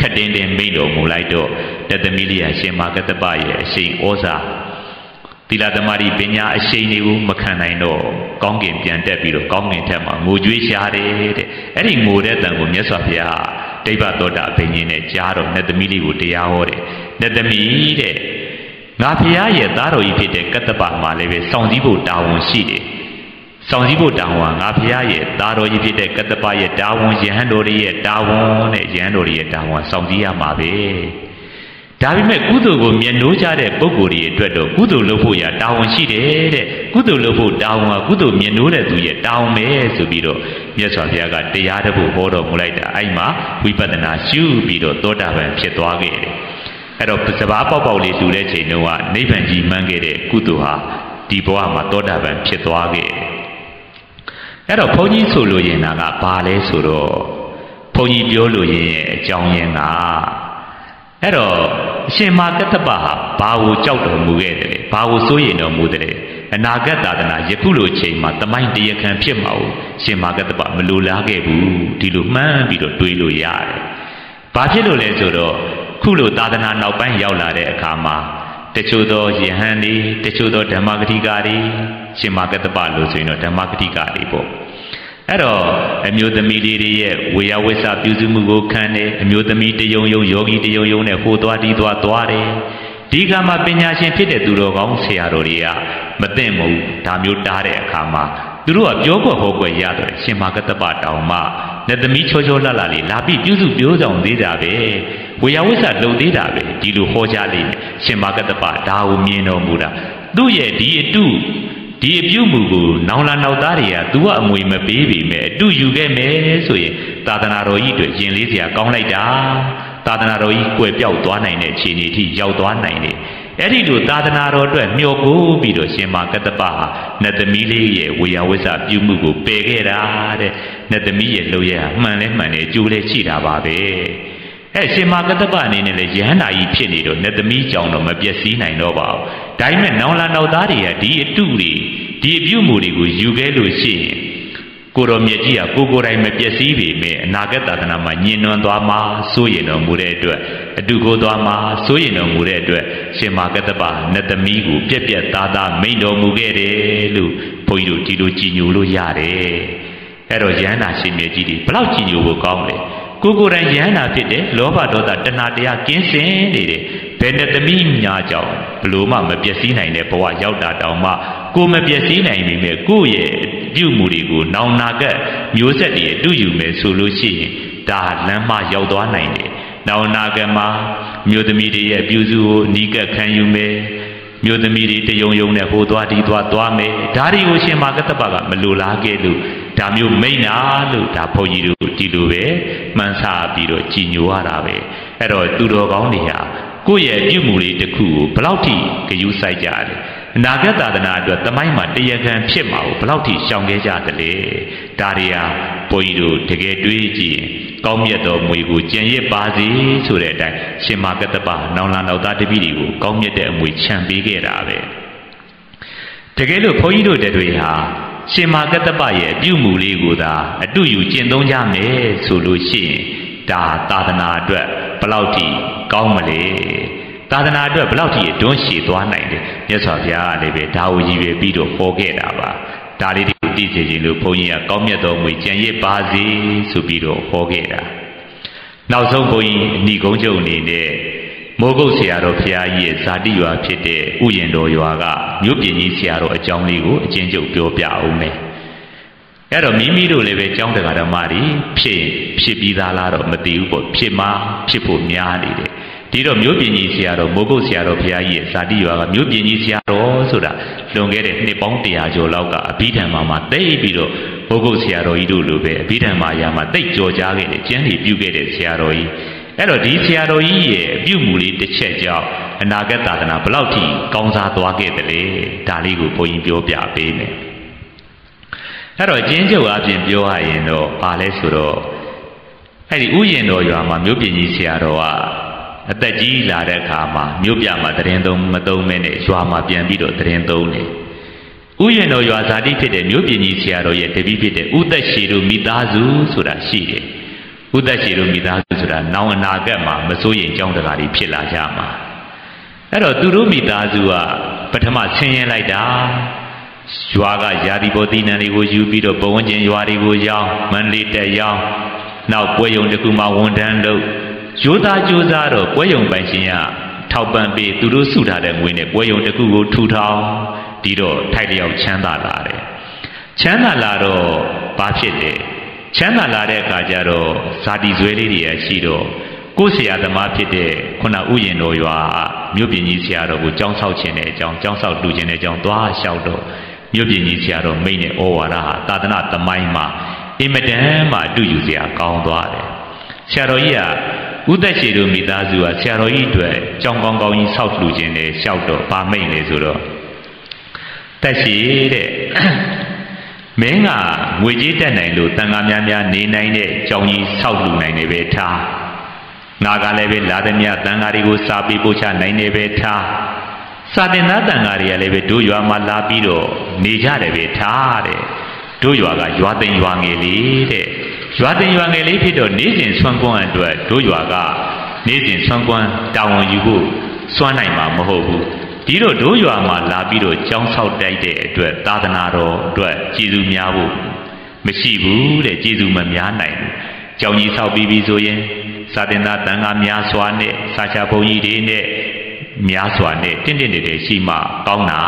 ခက်တင်းတင်းမိန့်တော်မူလိုက်တော့တသမီးလေးကရှင်မာကတ္တပရဲ့အရှိန်ဩဇာ သီလသမารိပညာအရှိန်တွေကိုမခံနိုင်တော့ကောင်းကင်ပြန်တက်ပြီးတော့ကောင်းကင်ထက်မှာငိုကြွေးရှားတယ်တဲ့အဲ့ဒီငိုတဲ့တန်ကိုမြတ်စွာဘုရားဒိဗ္ဗသောတာဘိညာဉ်နဲ့ကြားတော့နတ်သမီးလေးကိုတရားဟောတယ်နတ်သမီးတဲ့ငါဘုရားရဲ့သားတော်ကြီးဖြစ်တဲ့ကတ္တပမှာလည်းပဲစောင့်စည်းဖို့တာဝန်ရှိတယ်ဆောင်စည်းဖို့တာဝန်ငါဖရာရဲ့သားတော်ကြီးဖြစ်တဲ့ကတ္တပရဲ့တာဝန်ယဟန်တော်ရဲ့တာဝန်နဲ့ယဟန်တော်ရဲ့တာဝန်ဆောင်စည်းရမှာပဲ ဒါပေမဲ့ကုသိုလ်ကိုမျက်နှိုးကြတဲ့ပုဂ္ဂိုလ်တွေအတွက်တော့ကုသိုလ်လုပ်ဖို့ရတာဝန်ရှိတယ်တဲ့ကုသိုလ်လုပ်ဖို့တာဝန်ကကုသိုလ်မျက်နှိုးတဲ့သူရဲ့တာဝန်ပဲဆိုပြီးတော့မြတ်စွာဘုရားကတရားတဖို့ဟောတော်မူလိုက်တာအဲ့မှာဝိပဿနာရှုပြီးတော့သောတာပန်ဖြစ်သွားခဲ့တယ်အဲ့တော့စဘာပေါက်ပေါက်လေးတူတဲ့ချိန်တုန်းကနိဗ္ဗာန်ကြီးမှန်းခဲ့တဲ့ကုသိုလ်ဟာဒီဘဝမှာသောတာပန်ဖြစ်သွားခဲ့တယ်အဲ့တော့ဘုန်းကြီးဆိုလိုရင်ကဘာလဲဆိုတော့ဘုန်းကြီးပြောလို့ရင်ရဲ့အကြောင်းရင်းက အဲ့တော့အရှင်မာကတ္တပဟာဘာကိုကြောက်တော်မူခဲ့တယ်ဘာကိုစိုးရိမ်တော်မူတယ်အနာဂတ်သာသနာယခုလိုချိန်မှာတမိုင်းတရခံဖြစ်မှာကိုရှင်မာကတ္တပမလိုလားခဲ့ဘူးဒီလိုမှန်းပြီးတော့တွေးလို့ရတယ်ဘာဖြစ်လို့လဲဆိုတော့ခုလိုသာသနာနောက်ပိုင်းရောက်လာတဲ့အခါမှာတချို့သောယဟန်တွေတချို့သောဓမ္မဂတိကာတွေရှင်မာကတ္တပလို့ဆိုရင်တော့ဓမ္မဂတိကာတွေပေါ့ အဲ့တော့အမျိုးသမီးလေးတွေရဲ့ဝေယဝိဆပြုစုမှုကိုခံတယ်အမျိုးသမီးတယုံယုံယောဂီတယုံယုံနဲ့ဟိုသွားဒီသွားသွားတယ်ဒီကမှာပညာရှင်ဖြစ်တဲ့သူတော်ကောင်းဆရာတော်တွေကမသိမဟုတ်ဒါမျိုးတားတဲ့အခါမှာသူတို့ကပြောကွက်ဟောကွက်ရတယ်ရှင်မာကတ္တပတောင်မှနဲ့သမီးချောချောလှလှလေးလာပြီးပြုစုပြောဆောင်သေးတာပဲဝေယဝိဆလုံသေးတာပဲဒီလိုဟောကြားလိမ့်မယ်ရှင်မာကတ္တပဒါကိုမြင်တော်မူတာသူ့ရဲ့ဒီအတု ဒီအပြုမှုကိုနောင်လာနောက်သားတွေကသူကအမွေမပေးပေမဲ့အတူယူခဲ့မယ်ဆိုရင်သာသနာတော်ကြီးအတွက်ယင်လေးစရာကောင်းလိုက်တာသာသနာတော်ကြီးကွယ်ပြောက်သွားနိုင်တဲ့အခြေအနေထိရောက်သွားနိုင်တယ်အဲ့ဒီလိုသာသနာတော်အတွက်မျှော်ကိုပြီးတော့ရှင်မာကတ္တပဟာနတ်သမီးလေးရဲ့ဝေယဝိဆပြုမှုကိုပယ်ခဲ့တာတဲ့နတ်သမီးရဲ့လုပ်ရမှန်လဲမှန်တယ်ကြိုးလဲရှိတာပါပဲ အဲရှင်မာကတ္တပအနေနဲ့လည်းယဟန္တာကြီးဖြစ်နေတော့နတ်သမီးကြောင့်တော့မပြည့်စည်နိုင်တော့ပါဘူးဒါပေမဲ့နောင်လာနောက်သားတွေကဒီအတုတွေဒီအပြုမှုတွေကိုယူခဲ့လို့ရှိရင်ကိုတော်မြတ်ကြီးကကိုကိုယ်တိုင်မပျက်စီးပေမဲ့အနာဂတ်သာသနာမှာညင်နွမ်းသွားမှာစိုးရင်တော်မူတဲ့အတွက်အတူကိုသွားမှာစိုးရင်တော်မူတဲ့အတွက်ရှင်မာကတ္တပနတ်သမီးကိုပြက်ပြက်သားသားမိန်တော်မူခဲ့တယ်လို့ဘုန်းကြီးတို့ဒီလိုကြည်ညိုလို့ရတယ်အဲ့တော့ယန္တာရှင်မြတ်ကြီးတွေဘလောက်ကြည်ညိုဖို့ကောင်းလဲ ကိုကိုယ်တိုင်ယန္တာဖြစ်တယ်လောဘဒေါသတဏှာတရားကင်းစင်နေတယ်ဘယ်နဲ့သမီးညာကြောင့်ဘလို့မှမပျက်စီးနိုင်တဲ့ဘဝရောက်တာတောင်မှကိုမပျက်စီးနိုင်ပြီမဲ့ကိုယ့်ရဲ့ပြုမှုတွေကိုနောင်နာကမျိုးဆက်တွေအတူယူမယ်ဆိုလို့ရှိရင်ဒါလမ်းမရောက်သွားနိုင်တယ်။နောင်နာကမှာမျိုးသမီးတွေရဲ့ပြုစုကိုနီးကပ်ခံယူမယ်။မျိုးသမီးတွေတယုံယုံနဲ့ဟိုသွားဒီသွားသွားမယ်။ဒါတွေကိုရှင်မာကတ္တပကမလိုလားခဲ့လို့ ဒါမျိုးမိန်နာလို့ဒါဘုန်းကြီးတို့ဒီလိုပဲမှန်းဆပြီးတော့ကြည်ညိုရတာပဲ။အဲ့တော့သူတော်ကောင်းတွေဟာကိုယ့်ရဲ့ပြုမှုလေးတစ်ခုကိုဘလောက်ထိဂယုစိုက်ကြတယ်အနာဂတ်သာသနာအတွက်တမိုင်းမှာတရားခံဖြစ်မှာကိုဘလောက်ထိရှောင်ခဲ့ကြသလဲဒါတွေဟာဘုန်းကြီးတို့တကယ်တွေးကြည့်ရင်ကောင်းမြတ်တော်မွေကိုကြံရစ်ပါစေဆိုတဲ့အတိုင်းရှင်မာကတ္တပနောင်လာနောက်သားတပည့်တွေကိုကောင်းမြတ်တဲ့အမွေခြံပေးခဲ့တာပဲတကယ်လို့ဘုန်းကြီးတို့တတွေဟာ ရှင်မာကတ္တပရဲ့အပြုမှုလေးကိုသာအတူယူကျင့်သုံးကြမယ်ဆိုလို့ရှိရင်ဒါသာသနာအတွက်ဘလောက်ထိကောင်းမလဲသာသနာအတွက်ဘလောက်ထိအတွန်းရှည်သွားနိုင်တယ်မြတ်စွာဘုရားကလည်းပဲဒါကိုရည်ပဲပြီးတော့ပေါ်ခဲ့တာပါဒါလေးတွေကိုသိစေခြင်းလို့ဘုန်းကြီးကကောင်းမြတ်တော်မူကြံရစ်ပါစေဆိုပြီးတော့ဟောခဲ့တာနောက်ဆုံးဘုန်းကြီးအဏိကုံးချုပ်အနေနဲ့ မိုးကုတ်ဆရာတော်ဘုရားကြီးရဲ့ဇာတိရွာဖြစ်တဲ့ဥယျင်တော်ရွာကမြို့ပြင်ကြီးဆရာတော်အကြောင်းလေးကိုအချင်းချုပ်ပြောပြအောင်မယ်အဲ့တော့မိမိတို့လည်းပဲကျောင်းတရားဓမ္မတွေဖြစ်ဖြစ်ပြီးသားလားတော့မသိဘူးပေါ့ဖြစ်မှဖြစ်ဖို့များနေတယ်ဒီတော့မြို့ပြင်ကြီးဆရာတော်မိုးကုတ်ဆရာတော်ဘုရားကြီးရဲ့ဇာတိရွာကမြို့ပြင်ကြီးဆရာတော်ဆိုတာလွန်ခဲ့တဲ့နှစ်ပေါင်း100ကျော်လောက်ကအဘိဓမ္မာမှာတိတ်ပြီးတော့မိုးကုတ်ဆရာတော်ကြီးတို့လိုပဲအဘိဓမ္မာရာမှာတိတ်ကြော်ကြားခဲ့တယ်ကျမ်းတွေပြုခဲ့တဲ့ဆရာတော်ကြီး အဲ့တော့ဒီဆရာတော်ကြီးရဲ့အပြုမူလေးတစ်ချက်ကြောင့်အနာဂတ်သာသနာဘလောက်ထိကောင်းစားသွားခဲ့တယ်လေဒါလေးကိုဘုန်းကြီးပြောပြပေးမယ်အဲ့တော့ကျင်းချုပ်အပြင်ပြောရရင်တော့ဘာလဲဆိုတော့အဲ့ဒီဥယျင်တော်ရွာမှာမြို့ပြင်ကြီးဆရာတော်ကအသက်ကြီးလာတဲ့အခါမှာမြို့ပြမှာတရင်သုံးမသုံးမဲနဲ့ရွာမှာပြန်ပြီးတော့တရင်သုံးတယ်ဥယျာဉ်တော်ရွာဇာတိဖြစ်တဲ့မြို့ပြင်ကြီးဆရာတော်ရဲ့တပည့်ဖြစ်တဲ့ဥသက်ရှိတို့မိသားစုဆိုတာရှိတယ် ဥသက်ရှိတို့မိသားစုဆိုတာနောင်အနာဂတ်မှာမစိုးရင်ကြောင်းတကားတွေဖြစ်လာကြမှာအဲ့တော့သူတို့မိသားစုကပထမဆင်းရဲလိုက်တာရွာကယာတိဘောတိနံတွေကိုယူပြီးတော့ဘဝန်းကျင်ရွာတွေကိုရောက်မန္တလေးတက်ရောက်နောက်ပွဲရုံတစ်ခုမှဝန်ထမ်းလုပ်ကြိုးစားကြိုးစားတော့ပွဲရုံပိုင်ရှင်ကထောက်ပံ့ပေးသူတို့စုထားတဲ့ငွေနဲ့ပွဲရုံတစ်ခုကိုထူထောင်ဒီတော့ထိုက်လျောက်ချမ်းသာလာတယ်ချမ်းသာလာတော့ဘာဖြစ်လဲ ချမ်းသာလာတဲ့အခါကျတော့ဇာတိဇွဲလေးတွေရှိတော့ကိုယ်ဆရာသမားဖြစ်တဲ့ခုနဥယျင်တော်ရွာမြို့ပြင်ကြီးဆရာတော်ကိုကြောင်းဆောက်ခြင်းတဲ့အကြောင်းကြောင်းဆောက်တူခြင်းတဲ့အကြောင်းသွားလျှောက်တော့မြို့ပြင်ကြီးဆရာတော်မိတ်နဲ့ဩဝါဒဟာသာသနာသမိုင်းမှာအင်မတန်မှအတူယူစရာကောင်းသွားတယ်ဆရာတော်ကြီးကဥသက်ရှိတို့မိသားစုကဆရာတော်ကြီးအတွက်ကြောင်းကောင်းကောင်းကြီးဆောက်လှူခြင်းနဲ့လျှောက်တော့ပါမိတ်လေဆိုတော့တက်ရှိတဲ့ မင်းကငွေကြေးတက်နိုင်လို့တန်ခါများများနေနိုင်တဲ့ကြောင်းကြီးဆောက်လှူနိုင်နေပဲထားငါကလည်းပဲလာသည်မြတန်ခါတွေကိုစာပြီးပို့ချနိုင်နေပဲထားစာတင်သားတန်ခါတွေကလည်းပဲတို့ရွာမှာလာပြီးတော့နေကြတယ်ပဲထားတဲ့တို့ရွာကရွာသိမ်ရွာငယ်လေးတဲ့ရွာသိမ်ရွာငယ်လေးဖြစ်တော့နေစဉ်ဆွမ်းကွမ်းအတွက်တို့ရွာကနေစဉ်ဆွမ်းကွမ်းတာဝန်ယူဖို့စွမ်းနိုင်မှာမဟုတ်ဘူး ဒီတော့တို့ရွာမှာလာပြီးတော့ကြောင်းဆောက်တိုက်တဲ့အတွက်သာသနာတော်အတွက်ကျေးဇူးများဖို့မရှိဘူးတဲ့ကျေးဇူးမများနိုင်ဘူးကြောင်းကြီးဆောက်ပြီးပြီဆိုရင်စာတင်သားတန်ခါများစွာနဲ့စာချဘုံကြီးတွေနဲ့များစွာနဲ့တင့်တင့်တည်းရှိမှကောင်းတာ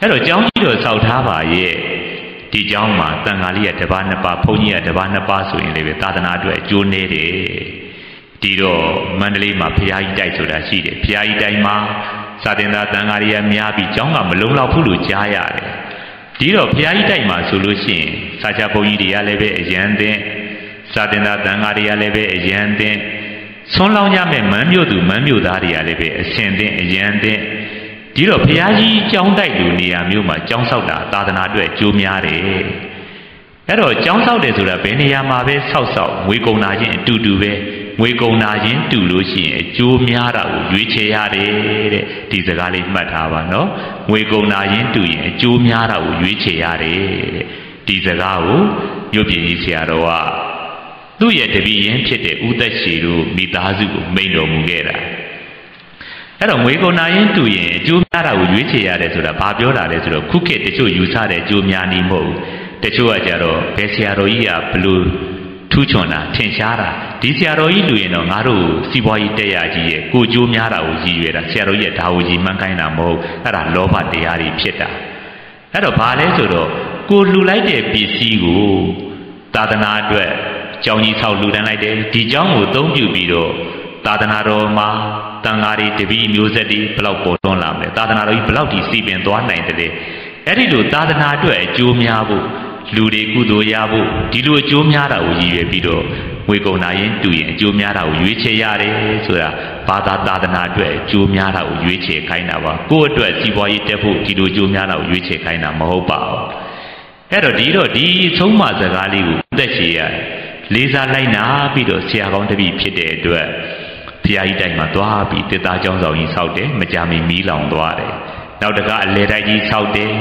အဲ့တော့ကြောင်းကြီးတော့ဆောက်ထားပါရဲ့ဒီเจ้าမှာတန်ခါလေးကတပါးနှစ်ပါးဘုန်းကြီးကတပါးနှစ်ပါးဆိုရင်လည်းပဲသာသနာအတွက်အကျိုးနည်းတယ်ဒီတော့မန္တလေးမှာဘုရားကြီးတိုက်ဆိုတာရှိတယ်ဘုရားကြီးတိုက်မှာ စာတင်သားတန်ဃာရီယာများပြီးကျောင်းကမလုံလောက်ဘူးလို့ကြားရတယ်ဒီတော့ဘုရားကြီးတိုက်မှာဆိုလို့ရှိရင်စာချဘုန်းကြီးတွေကလည်းပဲအရန်တင်စာတင်သားတန်ဃာရီယာလည်းပဲအရန်တင်ဆွန်းလောင်းကြမဲ့မန်းမြို့သူမန်းမြို့သားတွေကလည်းပဲအရှင်တင်အရန်တင်ဒီတော့ဘုရားကြီးကြောင်းတိုက်လူနေရာမျိုးမှာကြောင်းဆောက်တာသာသနာအတွက်ကြိုးများတယ်အဲ့တော့ကြောင်းဆောက်တယ်ဆိုတာဘယ်နေရာမှာပဲဆောက်ဆောက်ငွေကုန်တာချင်းအတူတူပဲ ငွေကုန်တာချင်းတူလို့ရှိရင်အကျိုးများတာကိုရွေးချယ်ရတယ်တဲ့ဒီစကားလေးမှတ်ထားပါနော်ငွေကုန်တာချင်းတူရင်အကျိုးများတာကိုရွေးချယ်ရတယ်တဲ့ဒီစကားကိုမြို့ပြည်ကြီးဆရာတော်ကသူ့ရဲ့တပည့်ရင်းဖြစ်တဲ့ဥသက်ရှိတို့မိသားစုကိုမိန်တော်မူခဲ့တာအဲ့တော့ငွေကုန်နာရင်တူရင်အကျိုးများတာကိုရွေးချယ်ရတယ်ဆိုတာဘာပြောတာလဲဆိုတော့ခုခေတ်တချို့ယူဆတဲ့အကျိုးများနေမဟုတ်ဘူးတချို့ကကြတော့ဘယ်ဆရာတော်ကြီးကဘလို့ ထူးချွန်တာထင်ရှားတာဒီဆရာတော်ကြီးလူရင်တော့ငါတို့စီးပွားရေးတက်ရကြီးရဲ့ကိုကျိုးများတာကိုရည်ရွယ်တာဆရာတော်ကြီးကဒါဝကြီးမှန်းခိုင်းတာမဟုတ်အဲ့ဒါလောဘတရားတွေဖြစ်တာအဲ့တော့ဘာလဲဆိုတော့ကိုလှူလိုက်တဲ့ပစ္စည်းကိုသာသနာအတွက်ကြောင်းကြီးဆောက်လှူဒန်းလိုက်တယ်ဒီကြောင်းကိုအသုံးပြုပြီးတော့သာသနာတော်မှာတန်ဃာတွေတပည့်မျိုးဆက်တွေဘလောက်ပေါ်တွန်းလာမလဲသာသနာတော်ကြီးဘလောက်ဒီစီပင်သွားနိုင်တယ်အဲ့ဒီလိုသာသနာအတွက်အကျိုးများဖို့ လူတွေကုသိုလ်ရဖို့ဒီလိုအကျိုးများတာကိုရည်ရွယ်ပြီးတော့ဝေကုံနာရင်တူရင်အကျိုးများတာကိုရွေးချယ်ရတယ်ဆိုတာဘာသာသာသနာအတွက်အကျိုးများတာကိုရွေးချယ်ခိုင်းတာပါကိုယ့်အတွက်စီးပွားရေးတက်ဖို့ဒီလိုအကျိုးများတာကိုရွေးချယ်ခိုင်းတာမဟုတ်ပါဘူးအဲ့တော့ဒီတော့ဒီသုံးမစကားလေးကိုသက်ချေရလေးစားလိုက်နာပြီးတော့ဆရာကောင်းတပည့်ဖြစ်တဲ့အတွက်ဘုရားကြီးတိုက်မှာသွားပြီးတစ်သားကျောင်းဆောင်ကြီးဆောက်တယ်မကြမီမီးလောင်သွားတယ်နောက်တကအလေတိုက်ကြီးဆောက်တယ်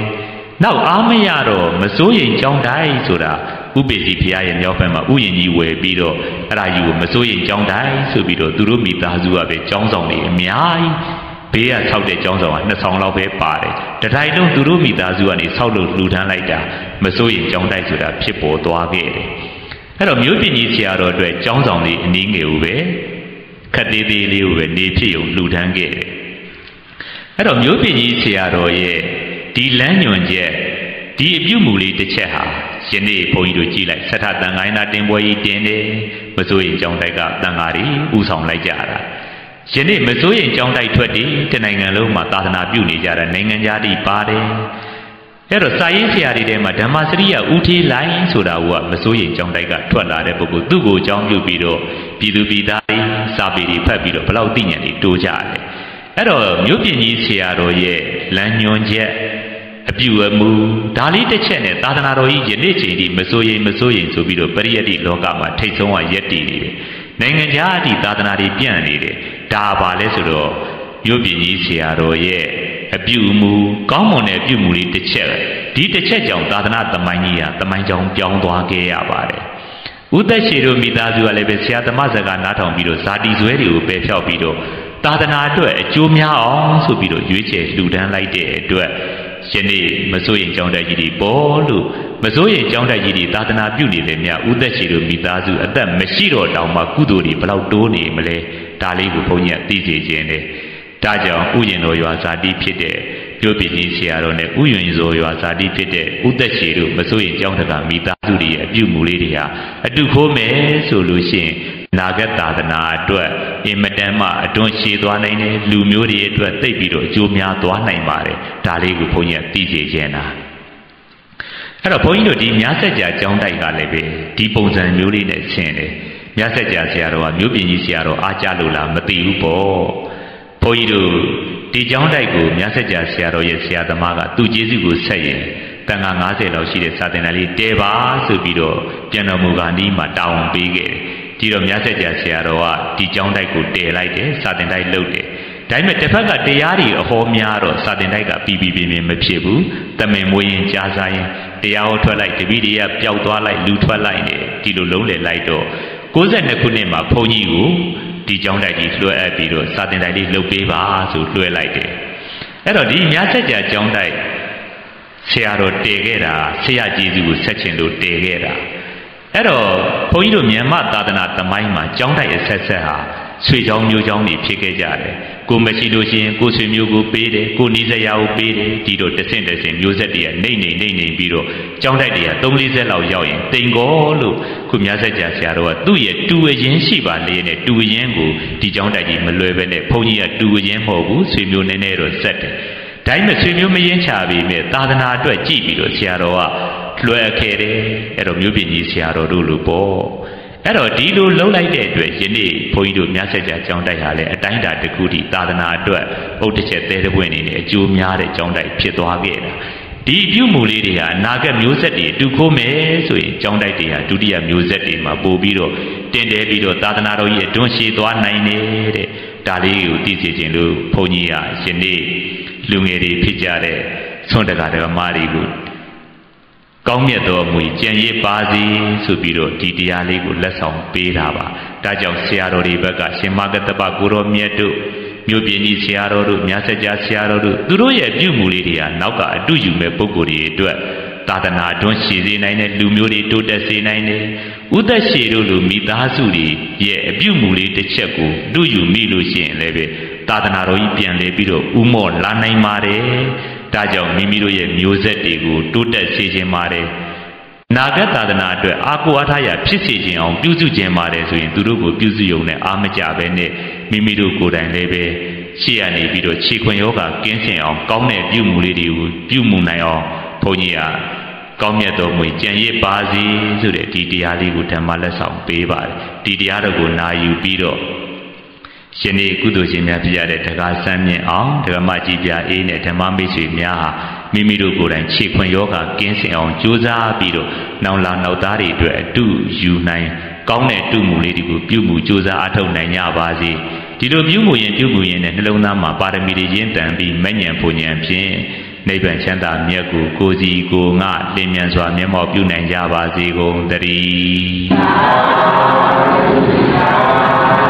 နောက်အားမရတော့မစိုးရိမ်ကျောင်းတိုက်ဆိုတာဥပေစီဘုရားရဲ့မြောက်ဘက်မှာဥယျာဉ်ကြီးဝယ်ပြီးတော့အဲ့ဒါကြီးကိုမစိုးရိမ်ကျောင်းတိုက်ဆိုပြီးတော့သူတို့မိသားစုကပဲကျောင်းဆောင်တွေအများကြီးဘေးကဆောက်တဲ့ကျောင်းဆောင်ကနှစ်ဆောင်လောက်ပဲပါတယ်တတိုင်းလုံးသူတို့မိသားစုကနေဆောက်လို့လှူဒန်းလိုက်တာမစိုးရိမ်ကျောင်းတိုက်ဆိုတာဖြစ်ပေါ်သွားခဲ့တယ်အဲ့တော့မြို့ပြည်ကြီးဆရာတော်အတွက်ကျောင်းဆောင်လေးအနည်းငယ်ကိုပဲခက်သေးသေးလေးကိုပဲနေဖြစ်ုံလှူဒန်းခဲ့တယ်။အဲ့တော့မျိုးပြကြီးဆရာတော်ရဲ့ ဒီလမ်းညွန်ချက်ဒီအပြုမူလေးတစ်ချက်ဟာယနေ့ဘုန်းကြီးတို့ကြည်လိုက်ဆထတန်ခိုင်းနာတင်ပွဲကြီးတင်တယ်မစိုးရင်ကြောင်းတိုက်ကတန်ဃာတွေဥဆောင်လိုက်ကြတာယနေ့မစိုးရင်ကြောင်းတိုက်ထွက်တယ်တနိုင်ငံလုံးမှာသာသနာပြုနေကြတာနိုင်ငံသားတွေပါတယ်အဲ့တော့စာရေးဆရာတွေထဲမှာဓမ္မစရိယဥထေးလိုင်းဆိုတာကမစိုးရင်ကြောင်းတိုက်ကထွက်လာတဲ့ပုဂ္ဂိုလ်သူ့ကိုအကြောင်းပြုပြီးတော့ပြည်သူပြည်သားတွေစာပေတွေဖတ်ပြီးတော့ဘလောက်သိဉာဏ်တွေတိုးကြတယ်အဲ့တော့မြို့ပြင်ကြီးဆရာတော်ရဲ့လမ်းညွှန်ချက် အပြုအမူဒါလေးတစ်ချက်နဲ့သာသနာတော်ကြီးယနေ့ချိန်ဒီမစိုးရင်မစိုးရင်ဆိုပြီးတော့ပရိယတ်တိလောကမှာထိတ်ဆုံးကရက်တည်နေတယ်နိုင်ငံခြားအထိသာသနာတွေပြန့်နေတယ်ဒါပါလဲဆိုတော့မြို့ပြင်ကြီးဆရာတော်ရဲ့အပြုအမူကောင်းမွန်တဲ့အပြုအမူလေးတစ်ချက်ဒီတစ်ချက်ကြောင့်သာသနာတမိုင်းကြီးဟာတမိုင်းကြောင့်ပြောင်းသွားခဲ့ရပါတယ်ဥသက်ရှိတို့မိသားစုကလည်းပဲဆရာသမားစကားနားထောင်ပြီးတော့ဇာတိဇွဲတွေကိုပယ်ဖြောက်ပြီးတော့သာသနာအတွက်အကျိုးများအောင်ဆိုပြီးတော့ရွေးချယ်လှူဒန်းလိုက်တဲ့အတွက် ယနေ့မစိုးရင်ကြောင်းတိုက်ကြီးတွေပေါ်လို့မစိုးရင်ကြောင်းတိုက်ကြီးတွေသာသနာပြုနေတဲ့မြတ်ဥသက်ရှိတို့မိသားစုအသက်မရှိတော့တောင်မှကုသိုလ်တွေဘလောက်တိုးနေမလဲဒါလေးကိုဘုန်းကြီးကသိစေခြင်းတယ်ဒါကြောင့်ဥယျင်တော်ရွာဇာတိဖြစ်တဲ့ကျိုးပင်ကြီးဆရာတော်နဲ့ဥယျင်ဇော်ရွာဇာတိဖြစ်တဲ့ဥသက်ရှိတို့မစိုးရင်ကြောင်းတကမိသားစုတွေရဲ့အပြုမူလေးတွေဟာအတုခိုးမယ်ဆိုလို့ရှိရင် နာဂတ်သာသနာအတွက်အင်မတန်မှအတွန်းရှည်သွားနိုင်တယ်လူမျိုးတွေအတွက်သိပ်ပြီးတော့အကျိုးများသွားနိုင်ပါတယ်ဒါလေးကိုဘုန်းကြီးကသိစေချင်တာအဲ့တော့ဘုန်းကြီးတို့ဒီမြတ်ဆက်ကြာကျောင်းတိုက်ကလည်းပဲဒီပုံစံမျိုးလေးနဲ့ဆင်တယ်မြတ်ဆက်ကြာဆရာတော်ကမြို့ပြင်ကြီးဆရာတော်အားကြလို့လားမသိဘူးပေါ့ဘုန်းကြီးတို့ဒီကျောင်းတိုက်ကိုမြတ်ဆက်ကြာဆရာတော်ရဲ့ဆရာသမားကသူ့ကျေးဇူးကိုဆက်ရင်တန်ခါ90လောက်ရှိတဲ့စာသင်တိုင်းလေးတဲပါဆိုပြီးတော့ပြန်တော်မူကာနီးမှာတောင်းပေးခဲ့တယ် ဒီတော့မြတ်ဆက်ကြာဆရာတော်ကဒီကျောင်းတိုက်ကိုတည်လိုက်တယ်စာသင်တိုက်လုပ်တယ်ဒါပေမဲ့တစ်ဖက်ကတရားတွေအဟောများတော့စာသင်တိုက်ကပြီးပြီးပြင်းပြင်းမဖြစ်ဘူးတမင်မွေးရင်ကြားစားရင်တရားဟောထွက်လိုက်တပည့်တွေကပျောက်သွားလိုက်လူထွက်လိုက်နေဒီလိုလုံးလေလိုက်တော့62ခုနှစ်မှာဘုန်းကြီးကိုဒီကျောင်းတိုက်ကြီးလွှဲအပ်ပြီးတော့စာသင်တိုက်လေးလုပ်ပေးပါဆိုလွှဲလိုက်တယ်အဲ့တော့ဒီမြတ်ဆက်ကြာကျောင်းတိုက်ဆရာတော်တည်ခဲ့တာဆရာကျေးဇူးကိုဆက်ချင်လို့တည်ခဲ့တာ အဲ့တော့ဘုန်းကြီးတို့မြန်မာသာသနာသမိုင်းမှာကျောင်းတိုက်အဆက်ဆက်ဟာဆွေချောင်းမျိုးချောင်းတွေဖြစ်ခဲ့ကြတယ်ကိုမရှိလို့ရှိရင်ကိုဆွေမျိုးကိုပေးတယ်ကိုနီးစရာကိုပေးတယ်ဒီတော့တဆင့်တဆင့်မျိုးဆက်တွေကနေနေနေနေပြီးတော့ကျောင်းတိုက်တွေက3-40လောက်ရောက်ရင်တိမ်ကောလို့ခုမြတ်ဆက်ကြာဆရာတော်ကသူ့ရဲ့တူဝရင်ရှိပါလေနဲ့တူဝရင်ကိုဒီကျောင်းတိုက်ကြီးမလွယ်ပဲနဲ့ဘုန်းကြီးကတူဝရင်မဟုတ်ဘူးဆွေမျိုးနည်းနည်းတော့ဆက်တယ်ဒါပေမဲ့ဆွေမျိုးမရင်ချပေမဲ့သာသနာအတွက်ကြည်ပြီးတော့ဆရာတော်က လွယ်ခဲ့တယ်အဲ့တော့မြို့ပြည်ကြီးဆရာတော်တို့လိုပေါ့အဲ့တော့ဒီလိုလှုပ်လိုက်တဲ့အတွက်ယနေ့ဘုန်းကြီးတို့မြတ်ဆက်ကြကျောင်းတိုက်ဟာလည်းအတိုင်းတာတစ်ခုထိသာသနာအတွက်ဥဒ္ဒချက်သေးတဲ့ပွင့်နေနဲ့အကျိုးများတဲ့ကျောင်းတိုက်ဖြစ်သွားခဲ့တာဒီပြုမှုလေးတွေဟာအနာဂတ်မျိုးဆက်တွေတူခိုးမယ်ဆိုရင်ကျောင်းတိုက်တွေဟာဒုတိယမျိုးဆက်တွေမှာပို့ပြီးတော့တင်တယ်ပြီးတော့သာသနာတော်ကြီးအတွန်းရှည်သွားနိုင်တယ်ဒါလေးကိုသိစေခြင်းလို့ဘုန်းကြီးကယနေ့လူငယ်တွေဖြစ်ကြတဲ့ဆွမ်းတကာဓမ္မတွေကို ကောင်းမြတ်သောအမွေကြံရည်ပါစီဆိုပြီးတော့ဒီတရားလေးကိုလက်ဆောင်ပေးတာပါဒါကြောင့်ဆရာတော်တွေဘက်ကရှင်မဂတပကိုရောမြတ်တို့မြို့ပြင်းကြီးဆရာတော်တို့မြတ်စကြာဆရာတော်တို့သူတို့ရဲ့ပြုမှုလေးတွေကနောက်ကအတူယူမဲ့ပုံကိုယ်တွေအတွက်သာသနာတွန်းရှည်စေနိုင်တဲ့လူမျိုးတွေတိုးတက်စေနိုင်တယ်ဥသက်ရှည်တို့လိုမိသားစုတွေရဲ့အပြုမှုလေးတစ်ချက်ကိုတူယူမိလို့ရှိရင်လည်းပဲသာသနာတော်ကြီးပြန်လဲပြီးတော့ဥမော့လာနိုင်ပါတယ် ဒါကြောင့်မိမိတို့ရဲ့မျိုးဆက်တွေကိုတိုးတက်စေခြင်းပါတယ်နာဂတ်သာသနာအတွက်အာကိုအားထားရဖြစ်စေခြင်းအောင်ပြုစုခြင်းပါတယ်ဆိုရင်သူတို့ကိုပြုစုရုံနဲ့အာမကြပဲနဲ့မိမိတို့ကိုယ်တိုင်လည်းပဲရှေ့ရနေပြီးတော့ခြေခွင်ယောဂကင်းစင်အောင်ကောင်းတဲ့ပြုမှုလေးတွေကိုပြုမှုနိုင်အောင်ဘုန်းကြီးကကောင်းမြတ်တော်မူကြံရစ်ပါစီဆိုတဲ့ဒီတရားလေးကိုဓမ္မလက်ဆောင်ပေးပါတယ်ဒီတရားတော်ကိုနာယူပြီးတော့ ရှင်နေ့ကုသိုလ်ရှင်များပြရတဲ့တက္ကဆန်းမြင့်အောင်ဓမ္မကြီးပြအေးနဲ့ဓမ္မမိတ်ဆွေများဟာမိမိတို့ကိုယ်တိုင်ခြေခွင်ယောဂကင်းစင်အောင်ကြိုးစားပြီးတော့နောင်လာနောက်သားတွေအတွက်အတူယူနိုင်ကောင်းတဲ့တုမှုလေးတွေကိုပြုမှုကြိုးစားအထောက်နိုင်ကြပါစေဒီလိုပြုမှုရင်ပြုမှုရင်နဲ့နှလုံးသားမှာပါရမီတွေရင်းတန်ပြီးမဉ္ဇဉ်ပူဉ္ဇဉ်ဖြင့်နိဗ္ဗာန်ချမ်းသာမြတ်ကိုကိုစီကိုငါလင်းမြန်စွာမျက်မှောက်ပြုနိုင်ကြပါစေကုန်သတည်း